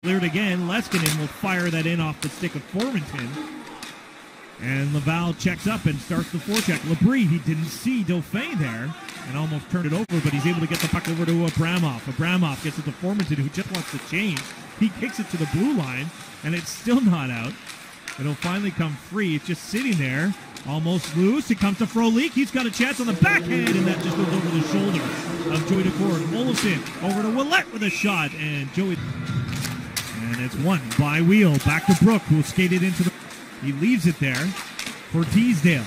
Cleared again. Leskinen will fire that in off the stick of Formenton. And Laval checks up and starts the forecheck. Labrie, he didn't see Dauphin there and almost turned it over, but he's able to get the puck over to Abramov. Abramov gets it to Formenton, who just wants to change. He kicks it to the blue line, and it's still not out. It'll finally come free. It's just sitting there, almost loose. It comes to Frolik. He's got a chance on the backhand, and that just goes over the shoulder of Joey Daccord. Olofsson over to Ouellet with a shot, and Joey. And it's one by Weal. Back to Brook, who skated into the. He leaves it there for Teasdale.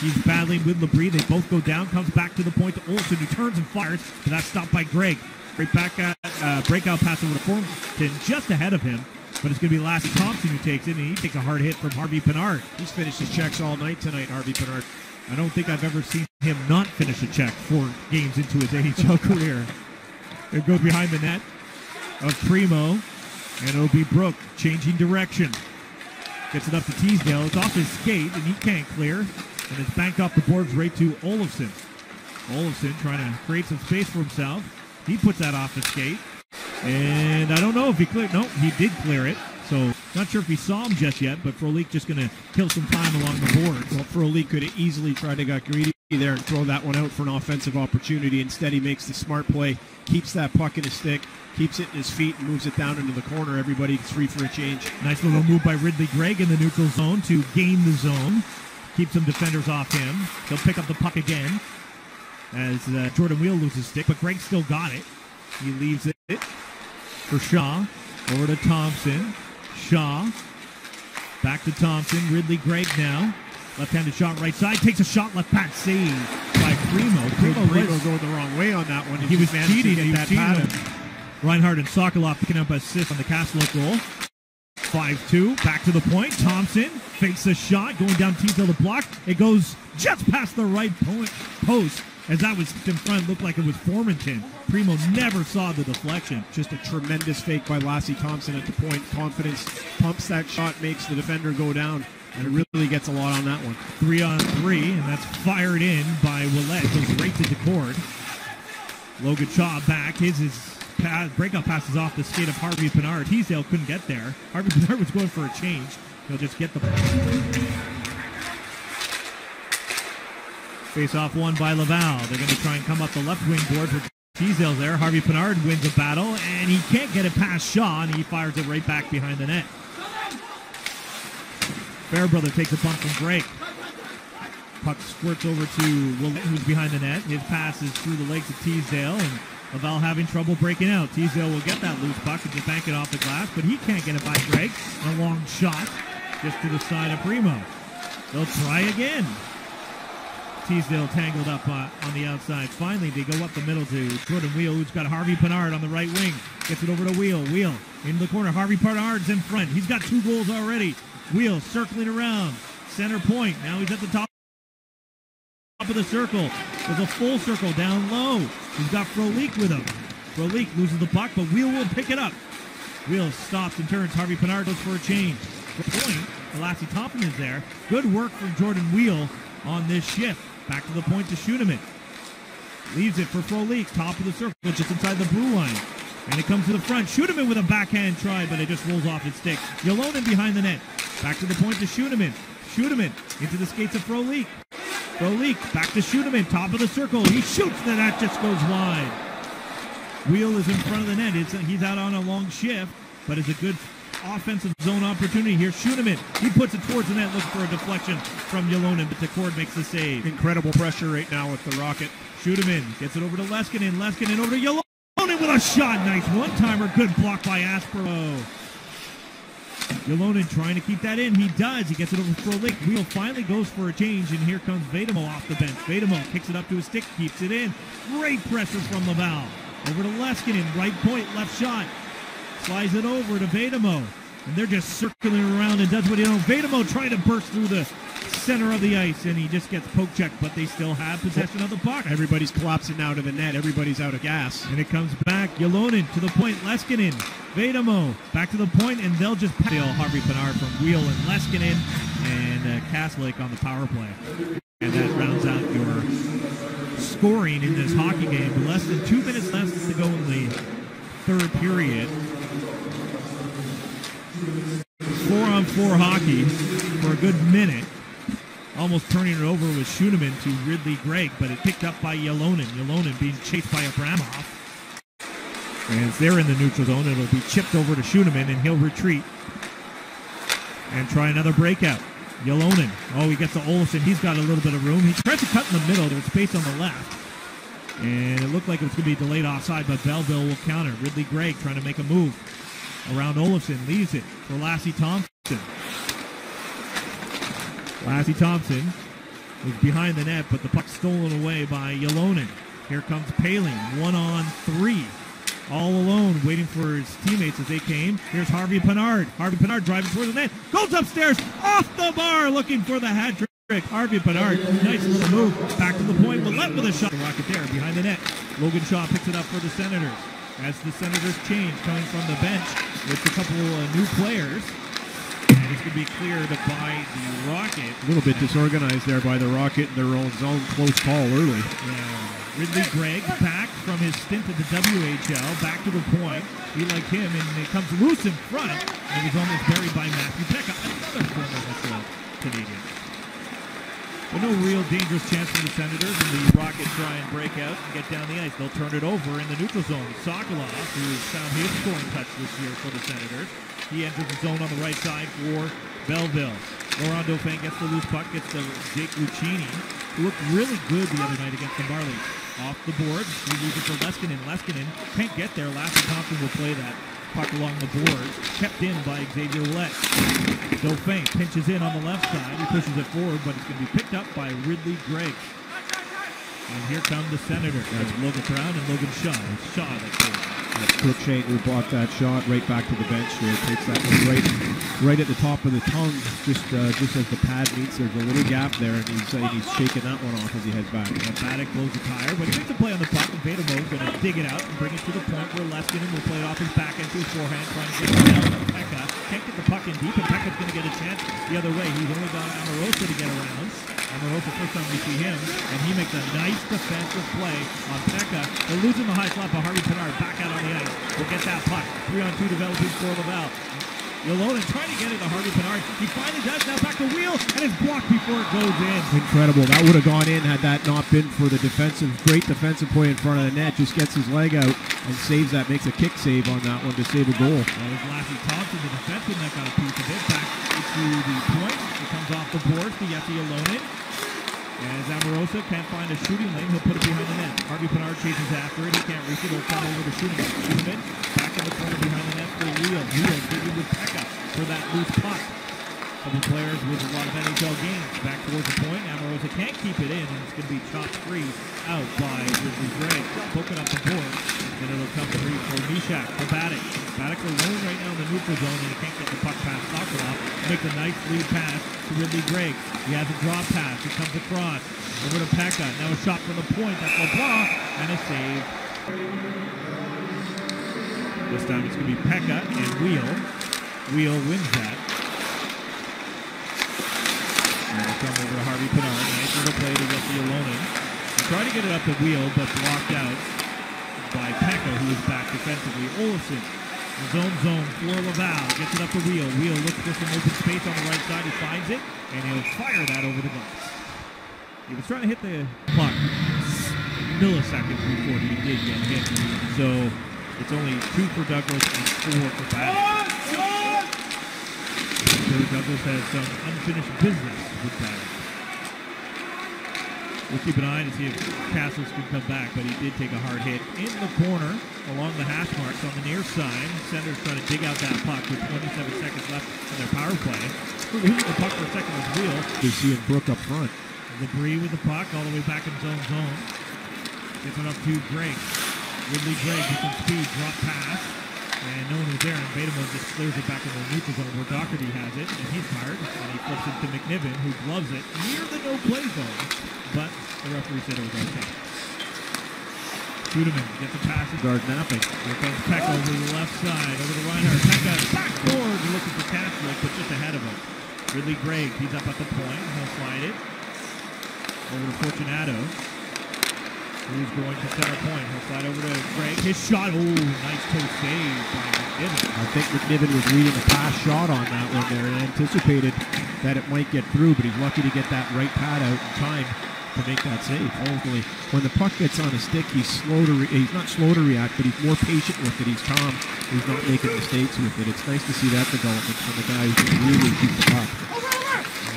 He's battling with Labrie. They both go down. Comes back to the point to Olson, who turns and fires, but that's stopped by Greig. Great back at, uh, breakout pass over to Formenton, just ahead of him. But it's going to be Lassi Thomson who takes it, and he takes a hard hit from Harvey Pinard. He's finished his checks all night tonight, Harvey Pinard. I don't think I've ever seen him not finish a check four games into his AHL career. It goes behind the net of Primo, and it'll be Brook changing direction. Gets it up to Teasdale. It's off his skate, and he can't clear. And it's banked off the boards right to Olofsson. Olofsson trying to create some space for himself. He puts that off the skate. And I don't know if he cleared. No, he did clear it. So not sure if he saw him just yet, but Frolik just going to kill some time along the boards. Well, Frolik could have easily tried to get greedy there and throw that one out for an offensive opportunity. Instead, he makes the smart play, keeps that puck in his stick, keeps it in his feet, and moves it down into the corner. Everybody's free for a change. Nice little move by Ridly Greig in the neutral zone to gain the zone. Keep some defenders off him. He'll pick up the puck again as uh, Jordan Weal loses stick, but Greig still got it. He leaves it for Shaw. Over to Thomson. Shaw. Back to Thomson. Ridly Greig now. Left-handed shot right side. Takes a shot left back save by Primo. Primo, Primo going the wrong way on that one. He, he was cheating. He was cheating. Reinhardt and Sokolov picking up assist on the Kastelic goal. 5-2. Back to the point. Thomson fakes a shot. Going down Teasdale to block. It goes just past the right point post. as that was in front, looked like it was Formenton. Primo never saw the deflection. Just a tremendous fake by Lassi Thomson at the point. Confidence pumps that shot, makes the defender go down, and it really gets a lot on that one. Three on three, and that's fired in by Ouellet. Goes right to Daccord. Logan Shaw back. His is pass, breakout passes off the skate of Harvey Pinard. Teasdale couldn't get there. Harvey Pinard was going for a change. He'll just get the face off one by Laval. They're going to try and come up the left wing board for Teasdale's there. Harvey Pinard wins a battle, and he can't get it past Shaw, and he fires it right back behind the net. Fairbrother takes a punt from Drake. Puck squirts over to Ouellet, who's behind the net. His pass is through the legs of Teasdale, and Laval having trouble breaking out. Teasdale will get that loose puck and just bank it off the glass, but he can't get it by Drake. A long shot just to the side of Primo. They'll try again. Teasdale tangled up uh, on the outside. Finally, they go up the middle to Jordan Weal, who's got Harvey Pinard on the right wing. Gets it over to Weal. Weal into the corner. Harvey Pinard's in front. He's got two goals already. Weal circling around. Center point. Now he's at the top top of the circle. There's a full circle down low. He's got Frolik with him. Frolik loses the puck, but Weal will pick it up. Weal stops and turns. Harvey Pinard goes for a change. For point, Lassi Thomson is there. Good work from Jordan Weal on this shift. Back to the point to shoot him it. Leaves it for Frolik, top of the circle, just inside the blue line. And it comes to the front. Schueneman with a backhand try, but it just rolls off his stick. Ylonen behind the net. Back to the point to Schueneman. Schueneman into the skates of Frolik. Frolik back to Schueneman, top of the circle. He shoots, and that just goes wide. Weal is in front of the net. It's, he's out on a long shift, but it's a good offensive zone opportunity here. Schueneman. he puts it towards the net, looking for a deflection from Ylonen, but Daccord makes the save. Incredible pressure right now with the Rocket. Schueneman. gets it over to Leskinen. Leskinen over to Ylonen with a shot. Nice one-timer. Good block by Aspirot. Ylonen trying to keep that in. He does. He gets it over Frolik. Weal finally goes for a change, and here comes Vejdemo off the bench. Vejdemo kicks it up to his stick, keeps it in. Great pressure from Laval. Over to Leskinen, right point, left shot. Slides it over to Vejdemo. And they're just circling around and does what he knows. Vejdemo trying to burst through the center of the ice, and he just gets poke checked, but they still have possession of the puck. Everybody's collapsing out of the net. Everybody's out of gas. And it comes back. Ylonen to the point. Leskinen. Vejdemo back to the point, and they'll just steal Harvey Pinard from Weal and Leskinen and uh, Castlake on the power play. And that rounds out your scoring in this hockey game. Less than two minutes left to go in the third period. Four on four hockey for a good minute. Almost turning it over with Schueneman to Ridly Greig, but it picked up by Ylonen. Ylonen being chased by Abramov. And as they're in the neutral zone, it'll be chipped over to Schueneman, and he'll retreat and try another breakout. Ylonen. Oh, he gets to Olsen. He's got a little bit of room. He tries to cut in the middle. There's space on the left. And it looked like it was going to be delayed offside, but Belleville will counter. Ridly Greig trying to make a move around Olofsson. Leaves it for Lassi Thomson. Lassi Thomson is behind the net, but the puck stolen away by Ylonen. Here comes Poehling, one on three. All alone, waiting for his teammates as they came. Here's Harvey Pinard. Harvey Pinard driving towards the net. Goes upstairs, off the bar, looking for the hat trick. Harvey Pinard, nice little move. Back to the point. Ouellet with a shot. The Rocket there, behind the net. Logan Shaw picks it up for the Senators. As the Senators change, coming from the bench with a couple of new players. It's going to be cleared by the Rocket. A little bit disorganized there by the Rocket in their own zone. Close call early. Yeah. Ridly Greig back from his stint at the WHL, back to the point. We like him, and it comes loose in front, and he's almost buried by Matthew Peca, another former Metro Canadian. But no real dangerous chance for the Senators, and the Rockets try and break out and get down the ice. They'll turn it over in the neutral zone. Sokolov, who has found his scoring touch this year for the Senators, he enters the zone on the right side for Belleville. Laurent Dauphin gets the loose puck, gets to Jake Lucchini, who looked really good the other night against the Marlies. Off the board, he leaves it for Leskinen. Leskinen can't get there. Lassi Thomson will play that puck along the board, kept in by Xavier Ouellet. Dauphin pinches in on the left side. He pushes it forward, but it's going to be picked up by Ridly Greig. And here come the Senators. That's Logan Brown and Logan Shaw. It's Shaw that goes. That's Cruikshank who blocked that shot right back to the bench here. Takes that one right, right at the top of the tongue, just uh, just as the pad meets. There's a little gap there, and he's uh, he's shaking that one off as he heads back. Baddock blows the tire, but he makes a play on the puck, and going to dig it out and bring it to the point where Leskinen will play it off his back into his forehand, trying to get it down Peca. Can't get the puck in deep, and Peca's going to get a chance the other way. He's only got Amorosa to get around. Amorosa, first time we see him, and he makes a nice defensive play on Peca. They're losing the high slot, but Harvey Pinard back out on the ice. We'll get that puck. Three on two developing for Laval. Ylonen trying to get it to Harvey Pinard. He finally does. Now back to Weal, and it's blocked before it goes in. Incredible. That would have gone in had that not been for the defensive, great defensive play in front of the net. Just gets his leg out and saves that, makes a kick save on that one to save a goal. That was Lassi Thomson, the defenseman, that got a piece of it. Back to the point. It comes off the boards to Jesse Ylonen. As Amorosa can't find a shooting lane, he'll put it behind the net. Harvey Pinard chases after it. He can't reach it. He'll come over to Schueneman. Schueneman back in the corner behind Weal. Weal digging with Peca for that loose puck. Couple players with a lot of NHL games. Back towards the point. Amorosa can't keep it in, and it's going to be chopped free out by Grizzly Gray. Poking up the board. and it'll come free for Mishak, for Baddock. Baddock alone right now in the neutral zone, and he can't get the puck past Sokolov. Makes a nice lead pass to Ridly Greig. He has a drop pass. It comes across. Over to Peca. Now a shot from the point. That's LeBlanc. And a save. This time it's going to be Peca and Weal. Weal wins that. And it'll come over to Harvey Pinard. Nice little play to get the Alonin. Trying to get it up the wheel, but blocked out by Peca, who is back defensively. Olofsson, zone zone for Laval. Gets it up the wheel. Weal looks for some open space on the right side. He finds it, and he'll fire that over the glass. He was trying to hit the puck milliseconds before he did get hit. So it's only two for Douglas and four for Baddock. So Douglas has some unfinished business with Baddock. We'll keep an eye to see if Castles can come back, but he did take a hard hit in the corner along the hash marks on the near side. Senators trying to dig out that puck with 27 seconds left in their power play. Losing the puck for a second was Weal. You see Brook up front. Labrie with the puck all the way back in zone zone. Gets it up to Greig. Ridly Greig with some speed, drop pass. And no one was there, and Bateman just clears it back in the neutral zone where Doherty has it, and he's fired. And he flips it to McNiven, who gloves it near the no-play zone. But the referee said it was okay. Schueneman gets a pass to Guard napping. here comes Peca over the left side, over to Reinhardt. Peca backboard looking for Kastelic, but just ahead of him. Ridly Greig, he's up at the point. He'll slide it. Over to Fortunato. Who's going to center point. He'll slide over to Greig. His shot. Oh, nice toe save by McNiven. I think McNiven was reading a pass shot on that one there and anticipated that it might get through, but he's lucky to get that right pad out in time to make that save. Ultimately, when the puck gets on a stick, he's slow to re- he's not slow to react, but he's more patient with it. He's calm. He's not making mistakes with it. It's nice to see that development from a guy who can really keep the puck.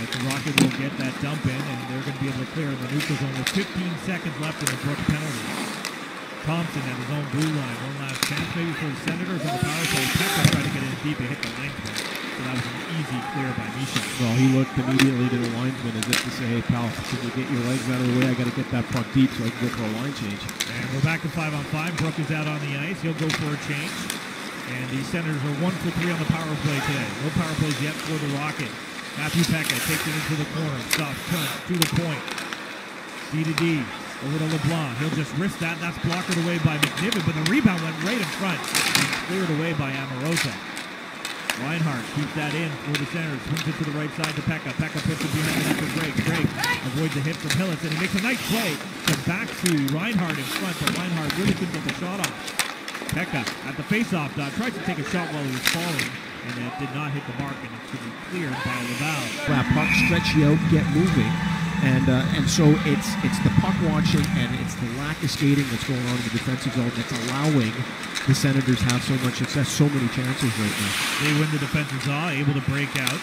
The Rocket will get that dump in, and they're going to be able to clear in the neutral zone with 15 seconds left in the Brook penalty. Thomson at his own blue line. One last chance maybe for the Senators on the power play. Peca tried to get in deep and hit the linesman. So that was an easy clear by Misha. Well, he looked immediately to the linesman as if to say, "Hey, pal, can you get your legs out of the way? I got to get that puck deep so I can go for a line change." And we're back to five on five. Brook is out on the ice. He'll go for a change. And the Senators are one for three on the power play today. No power plays yet for the Rocket. Matthew Peca takes it into the corner. Soft turn to the point. D to D. Over to LeBlanc. He'll just risk that. That's blocked away by McNiven, but the rebound went right in front. And cleared away by Amorosa. Reinhardt keeps that in for the Senators. Swings it to the right side to Peca. Peca puts it behind the net for Greig. Greig avoids the hit from Hillis, and he makes a nice play to back to Reinhardt in front, but Reinhardt really couldn't get the shot off. Peca at the faceoff dot tries to take a shot while he was falling, and it did not hit the mark, and it going to be cleared by Laval. that puck stretch you out, get moving, and uh, and so it's it's the puck watching and it's the lack of skating that's going on in the defensive zone that's allowing the Senators have so much success, so many chances right now. They win the defensive draw, able to break out.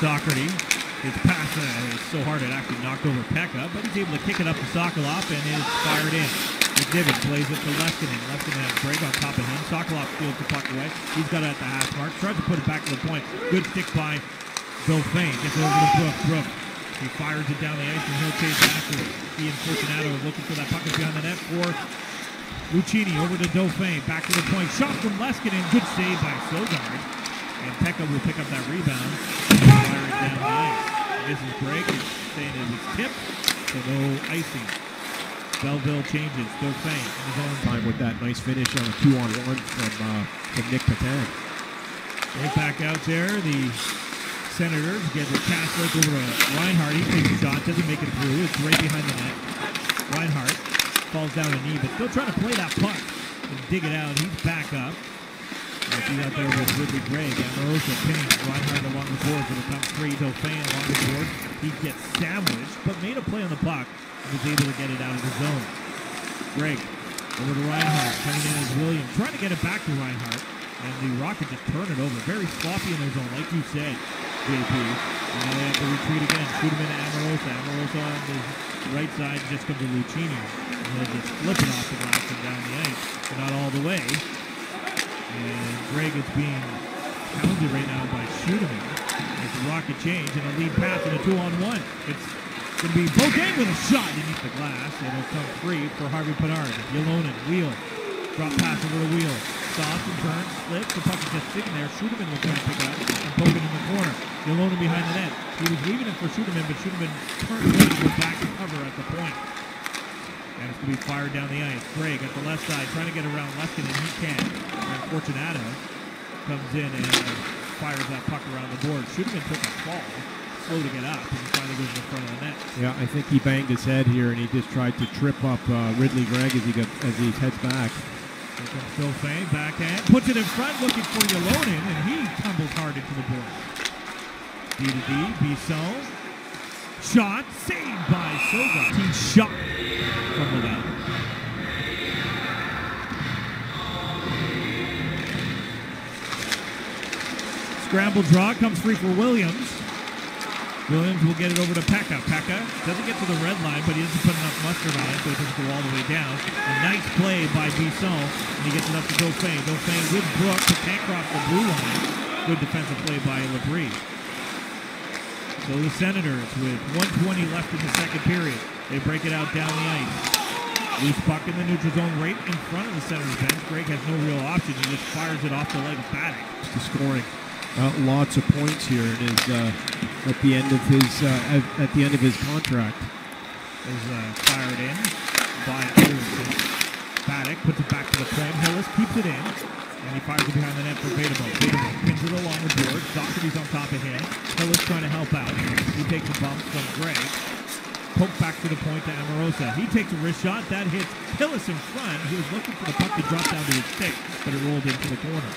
Doherty, his pass uh, is so hard it actually knocked over Peca, but he's able to kick it up to Sokolov and it's fired in. McNiven plays it to Leskinen. Leskinen has a break on top of him. Sokolov steals the puck away. He's got it at the half mark. Tries to put it back to the point. Good stick by Bill Fain. Gets it over to Brook. Brook. He fires it down the ice and he'll chase after it. He and Fortunato are looking for that puck behind the net for Lucchini over to Dauphin. Back to the point. Shot from Leskinen. Good save by Sogaard. And Peca will pick up that rebound. Fire it down the ice. This is Greig saying it was tipped, so no icing. Belleville changes. Dauphin in his own Time with that nice finish on a two on one from uh, from Nick Patan. Right back out there. The Senators get the Catholic over to Reinhardt. He takes a shot, doesn't make it through. It's right behind the net. Reinhardt falls down a knee, but still trying to play that puck and dig it out. He's back up. You see out there with Ridly Greig. Amorosa pinning Reinhardt along the boards. It'll come free. Dauphin along the board. He gets sandwiched, but made a play on the puck and was able to get it out of the zone. Greig over to Reinhardt. Coming in as Williams. Trying to get it back to Reinhardt. And the Rockets just turn it over. Very sloppy in their zone, like you said, JP. And now they have to retreat again. Shoot him into Amorosa. Amorosa on the right side just comes to Lucchini. And they'll just flip it off the glass and down the ice. But not all the way. And Greig is being hounded right now by Schueneman. It's a rocket change and a lead pass and a two-on-one. It's going to be Bogang with a shot underneath the glass. And it'll come free for Harvey Pinard. Ylonen, Weal. Drop pass over the wheel. Stops and turns, slips. The puck is just sitting there. Schueneman will try to pick up and poke it in the corner. Ylonen behind the net. He was leaving it for Schueneman, but Schueneman turned to go back to cover at the point. And it's going to be fired down the ice. Greig at the left side trying to get around Leskinen. He can. And Fortunato comes in and uh, fires that puck around the board. Should have been took a fall, slow to get up, and he finally goes in front of the net. Yeah, I think he banged his head here, and he just tried to trip up uh, Ridly Greig as he got as he heads back. Here comes Dauphin, backhand, puts it in front, looking for Ylonen, and he tumbles hard into the board. D to D, Bisson. Shot, saved by Soga. He shot from the down. Scramble draw comes free for Williams. Williams will get it over to Peca. Peca doesn't get to the red line, but he doesn't put enough mustard on it, so it doesn't go all the way down. A nice play by Bisson, and he gets it up to Dauphin. Dauphin with Brook to Pancroft the blue line. Good defensive play by Labrie. So the Senators with 120 left in the second period. They break it out down the ice. Loose puck in the neutral zone right in front of the Senators bench. Greig has no real option. He just fires it off the leg of Baddock. to scoring. Uh, lots of points here, and is uh, at the end of his uh, at, at the end of his contract. is uh, fired in by. Baddock puts it back to the point. Hillis keeps it in, he fires it behind the net for. Vejdemo pins it along the board. Doherty's on top of him. Hillis trying to help out. He takes a bump from Gray. Poke back to the point to Amorosa. He takes a wrist shot. That hits Hillis in front. He was looking for the puck to drop down to his stick, but it rolled into the corner.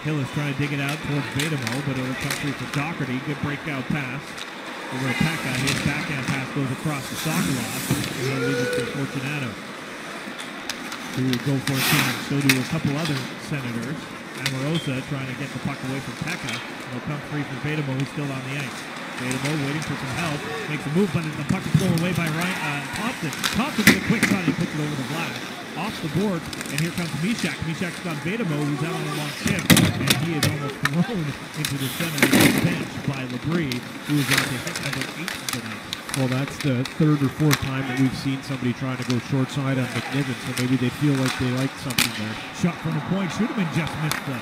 Hillis trying to dig it out towards Vejdemo, but it'll come through to Doherty. Good breakout pass. Over to Peca. His backhand pass goes across the Sokolov, and he'll leave it to Fortunato. Who go for a change. So do a couple other Senators. Amorosa trying to get the puck away from Peca. It'll come free from Vejdemo, who's still on the ice. Vejdemo waiting for some help. Makes a move, but the puck is blown away by Ryan, uh, Thomson. Thomson with a quick shot. He puts it over the glass. Off the board, and here comes Mishak. Mishak's got Vejdemo, who's out on a long tip, and he is almost thrown into the Senators bench by Labrie, who is on the hit number eight tonight. Well, that's the third or fourth time that we've seen somebody trying to go short side on McNiven, so maybe they feel like they like something there. Shot from the point. Schueneman just missed the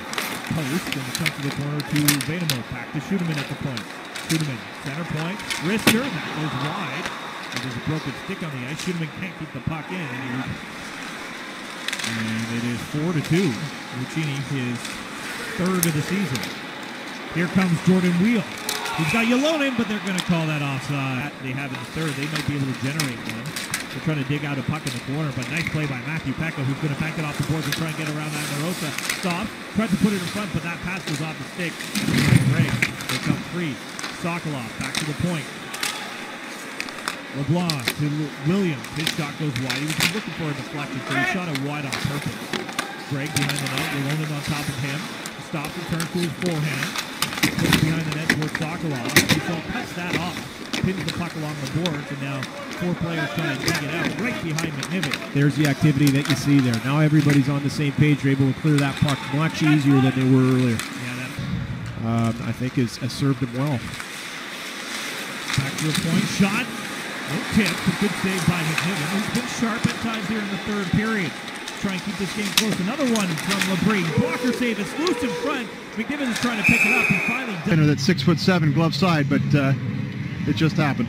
post and it comes to the corner to Vejdemo. Back to Schueneman at the point. Schueneman, center point. Wrister, that goes wide. And there's a broken stick on the ice. Schueneman can't keep the puck in. And, and it is 4 to 2. Lucchini, his third of the season. Here comes Jordan Weal. He's got Ylonen, but they're going to call that offside. They have it in the third. They might be able to generate one. They're trying to dig out a puck in the corner, but nice play by Matthew Peca, who's going to bank it off the boards and try and get around Amarosa. Stop. Tried to put it in front, but that pass was off the stick. Great. They come free. Sokolov back to the point. LeBlanc to Williams. His shot goes wide. He was looking for a deflection, so he shot it wide on purpose. Greig behind the net. Ylonen on top of him. Stops and turns to his forehand. Puts behind the net towards Sokolov. He so cuts that off. Pins the puck along the boards, and now four players trying to dig it out right behind McNiven. There's the activity that you see there. Now everybody's on the same page. They're able to clear that puck much easier than they were earlier. Yeah, that Um, I think has, has served them well. back to the point. Shot. No tip, but good save by McNiven, who's been sharp at times here in the third period. Try and keep this game close. Another one from Labrie. Blocker save. It's loose in front. McNiven is trying to pick it up. He finally does. That six foot seven glove side, but uh, it just happened.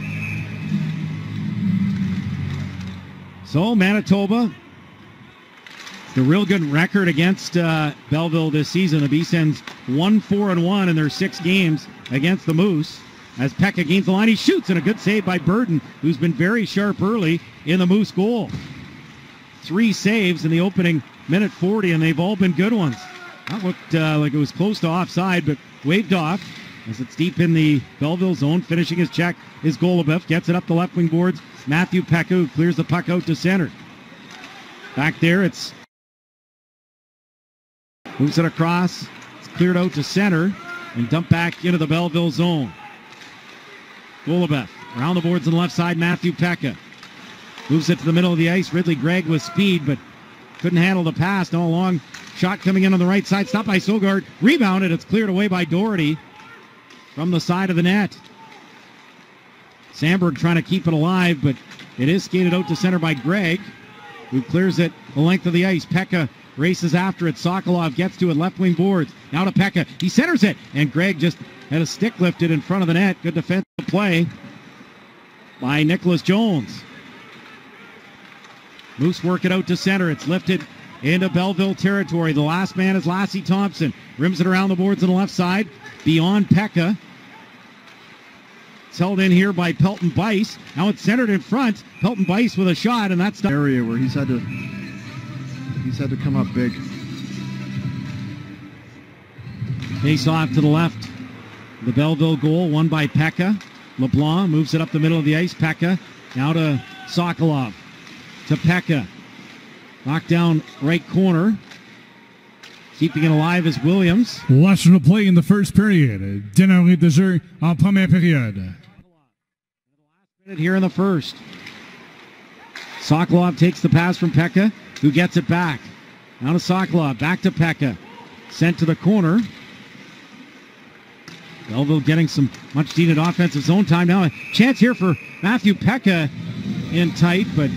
So Manitoba, the real good record against uh, Belleville this season. The B-Sens one four and one in their six games against the Moose. As Peca gains the line, he shoots and a good save by Berdin, who's been very sharp early in the Moose goal. Three saves in the opening minute 40, and they've all been good ones. That looked uh, like it was close to offside, but waved off as it's deep in the Belleville zone. Finishing his check is Goloubef. Gets it up the left wing boards. Matthew Peca clears the puck out to center. Back there, it's moves it across. It's cleared out to center and dumped back into the Belleville zone. Goloubef around the boards on the left side. Matthew Peca moves it to the middle of the ice. Ridly Greig with speed, but couldn't handle the pass. No long shot coming in on the right side. Stopped by Sogaard. Rebounded. It's cleared away by Doherty from the side of the net. Sandberg trying to keep it alive, but it is skated out to center by Greig, who clears it the length of the ice. Peca races after it. Sokolov gets to it, left wing boards. Now to Peca. He centers it, and Greig just had a stick lifted in front of the net. Good defensive play by Nicholas Jones. Moose work it out to center. It's lifted into Belleville territory. The last man is Lassi Thomson. Rims it around the boards on the left side. Beyond Peca. It's held in here by Pelton Bice. Now it's centered in front. Pelton Bice with a shot, and that's the area where he's had to he's had to come up big. Face off to the left. The Belleville goal, won by Peca. LeBlanc moves it up the middle of the ice. Peca now to Sokolov. To Peca. Knocked down right corner. Keeping it alive is Williams. Watching the play in the first period. Démarré de jeu en première période. Here in the first. Sokolov takes the pass from Peca, who gets it back. Now to Sokolov, back to Peca. Sent to the corner. Belleville getting some much needed offensive zone time now. A chance here for Matthew Peca in tight, but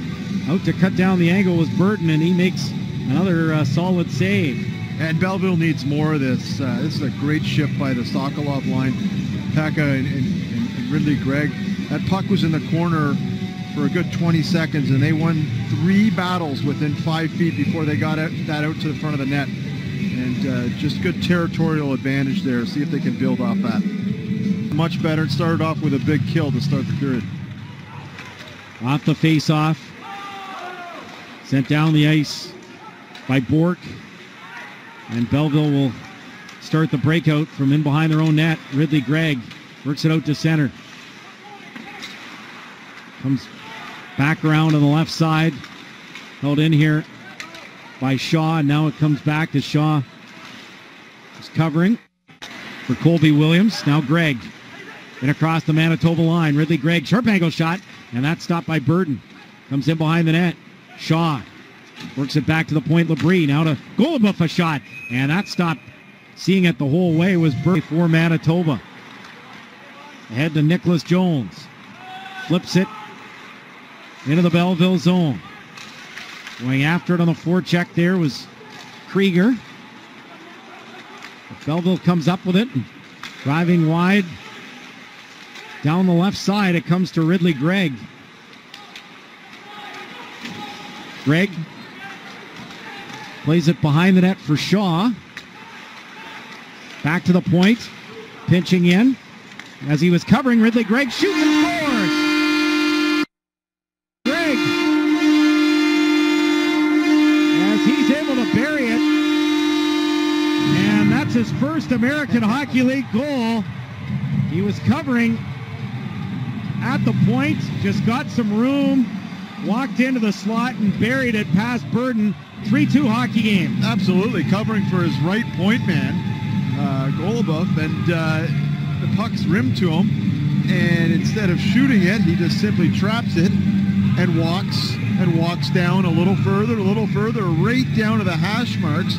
out to cut down the angle was Berdin, and he makes another uh, solid save. And Belleville needs more of this. Uh, this is a great shift by the Sokolov line. Peca and, and, and Ridly Greig. That puck was in the corner for a good 20 seconds, and they won three battles within five feet before they got it, that out to the front of the net. And uh, just good territorial advantage there. See if they can build off that. Much better. It started off with a big kill to start the period. Off the face-off. Sent down the ice by Bork. And Belleville will start the breakout from in behind their own net. Ridly Greig works it out to center. Comes back around on the left side. Held in here by Shaw. And now it comes back to Shaw. Is covering for Colby Williams. Now Greig. And across the Manitoba line. Ridly Greig. Sharp angle shot. And that's stopped by Berdin. Comes in behind the net. Shaw works it back to the point. Labrie now to Goloubef a shot. And that stopped. Seeing it the whole way was Berdin for Manitoba. Ahead to Nicholas Jones. Flips it into the Belleville zone. Going after it on the forecheck there was Krieger. Belleville comes up with it driving wide. Down the left side, it comes to Ridley Greig. Greig plays it behind the net for Shaw. Back to the point, pinching in. As he was covering, Ridley Greig shoots and scores! Greig! As he's able to bury it. And that's his first American Hockey League goal. He was covering at the point, just got some room, walked into the slot and buried it past Berdin. 3-2 hockey game. Absolutely, covering for his right point man, uh, Goloubef, and uh, the puck's rimmed to him. And instead of shooting it, he just simply traps it and walks and walks down a little further, a little further, right down to the hash marks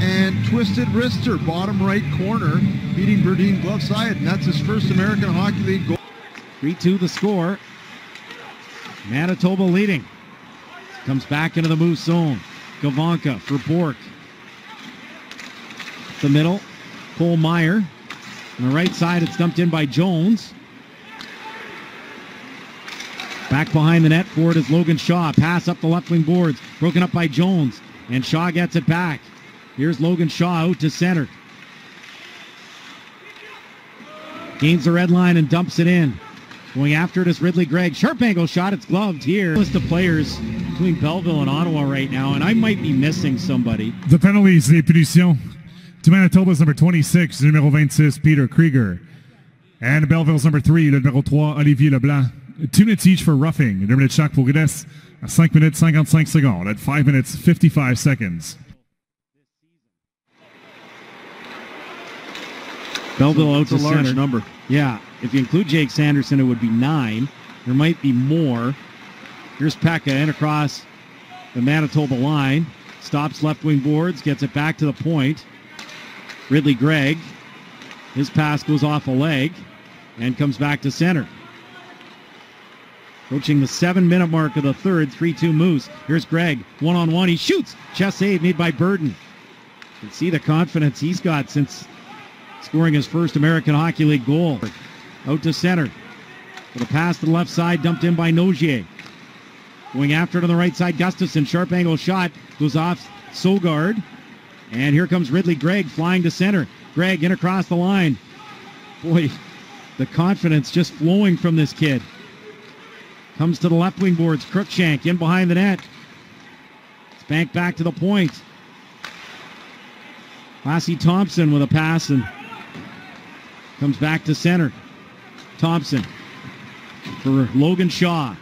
and twisted wrister, bottom right corner, beating Berdin glove side, and that's his first American Hockey League goal. 3-2 the score. Manitoba leading. Comes back into the move zone. Gavanka for Bork. The middle, Cole Meyer. On the right side, it's dumped in by Jones. Back behind the net for it is Logan Shaw. Pass up the left wing boards. Broken up by Jones. And Shaw gets it back. Here's Logan Shaw out to center. Gains the red line and dumps it in. Going after it is Ridly Greig. Sharp angle shot. It's gloved here. List of players between Belleville and Ottawa right now, and I might be missing somebody. The penalties, les punitions. To Manitoba's number 26, numéro 26, Peter Krieger. And Belleville's number 3, le numéro 3, Olivier Leblanc. Two minutes each for roughing. Deux minutes chaque pour Guinness. À 5 minutes 55 secondes. At 5 minutes 55 seconds. Belleville out It's a to large center. number. Yeah, if you include Jake Sanderson, it would be nine. There might be more. Here's Peca in across the Manitoba line. Stops left wing boards, gets it back to the point. Ridly Greig. His pass goes off a leg and comes back to center. Approaching the seven minute mark of the third, 3 2 Moose. Here's Greig, one on one. He shoots. Chest save made by Berdin. You can see the confidence he's got since scoring his first American Hockey League goal. Out to center. With a pass to the left side, dumped in by Nogier. Going after it on the right side, Gustafson. Sharp angle shot goes off Sogaard. And here comes Ridly Greig flying to center. Greig in across the line. Boy, the confidence just flowing from this kid. Comes to the left wing boards. Crookshank in behind the net. Spank back to the point. Lassi Thomson with a pass and comes back to center. Thomson for Logan Shaw.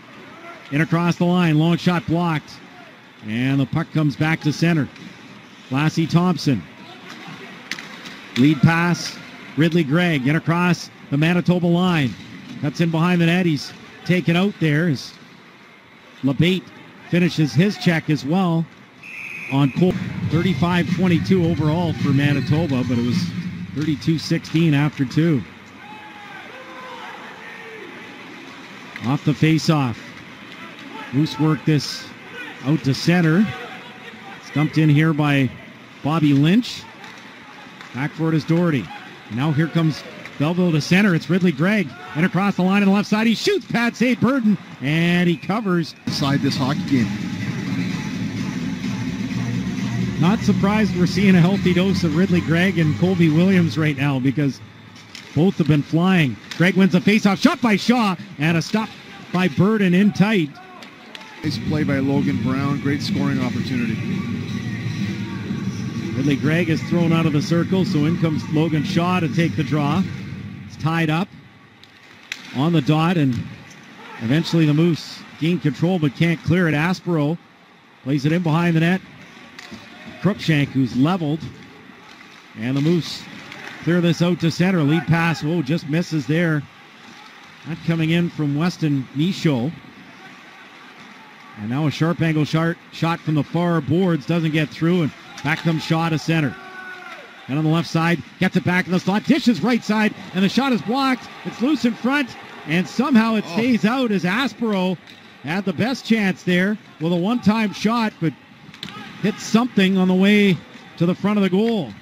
In across the line. Long shot blocked. And the puck comes back to center. Lassi Thomson. Lead pass. Ridly Greig in across the Manitoba line. Cuts in behind the net. He's taken out there as LeBate finishes his check as well on Cole. 35-22 overall for Manitoba, but it was 32-16 after two. Off the face-off. Moose work this out to center. Stumped in here by Bobby Lynch. Back for it is Doherty. Now here comes Belleville to center. It's Ridly Greig. And across the line on the left side, he shoots pad save Berdin. And he covers. Inside this hockey game. Not surprised we're seeing a healthy dose of Ridly Greig and Colby Williams right now because both have been flying. Greig wins the faceoff. Shot by Shaw. And a stop by Berdin in tight. Nice play by Logan Brown. Great scoring opportunity. Ridly Greig is thrown out of the circle, so in comes Logan Shaw to take the draw. It's tied up on the dot, and eventually the Moose gain control but can't clear it. Aspirot plays it in behind the net. Crookshank, who's leveled, and the Moose clear this out to center. Lead pass, whoa, just misses there. Not coming in from Weston Michaud. And now a sharp angle shot, shot from the far boards doesn't get through, and back comes Shaw to center. And on the left side, gets it back in the slot, dishes right side, and the shot is blocked. It's loose in front, and somehow it oh. stays out as Aspirot had the best chance there with a one-time shot, but hit something on the way to the front of the goal.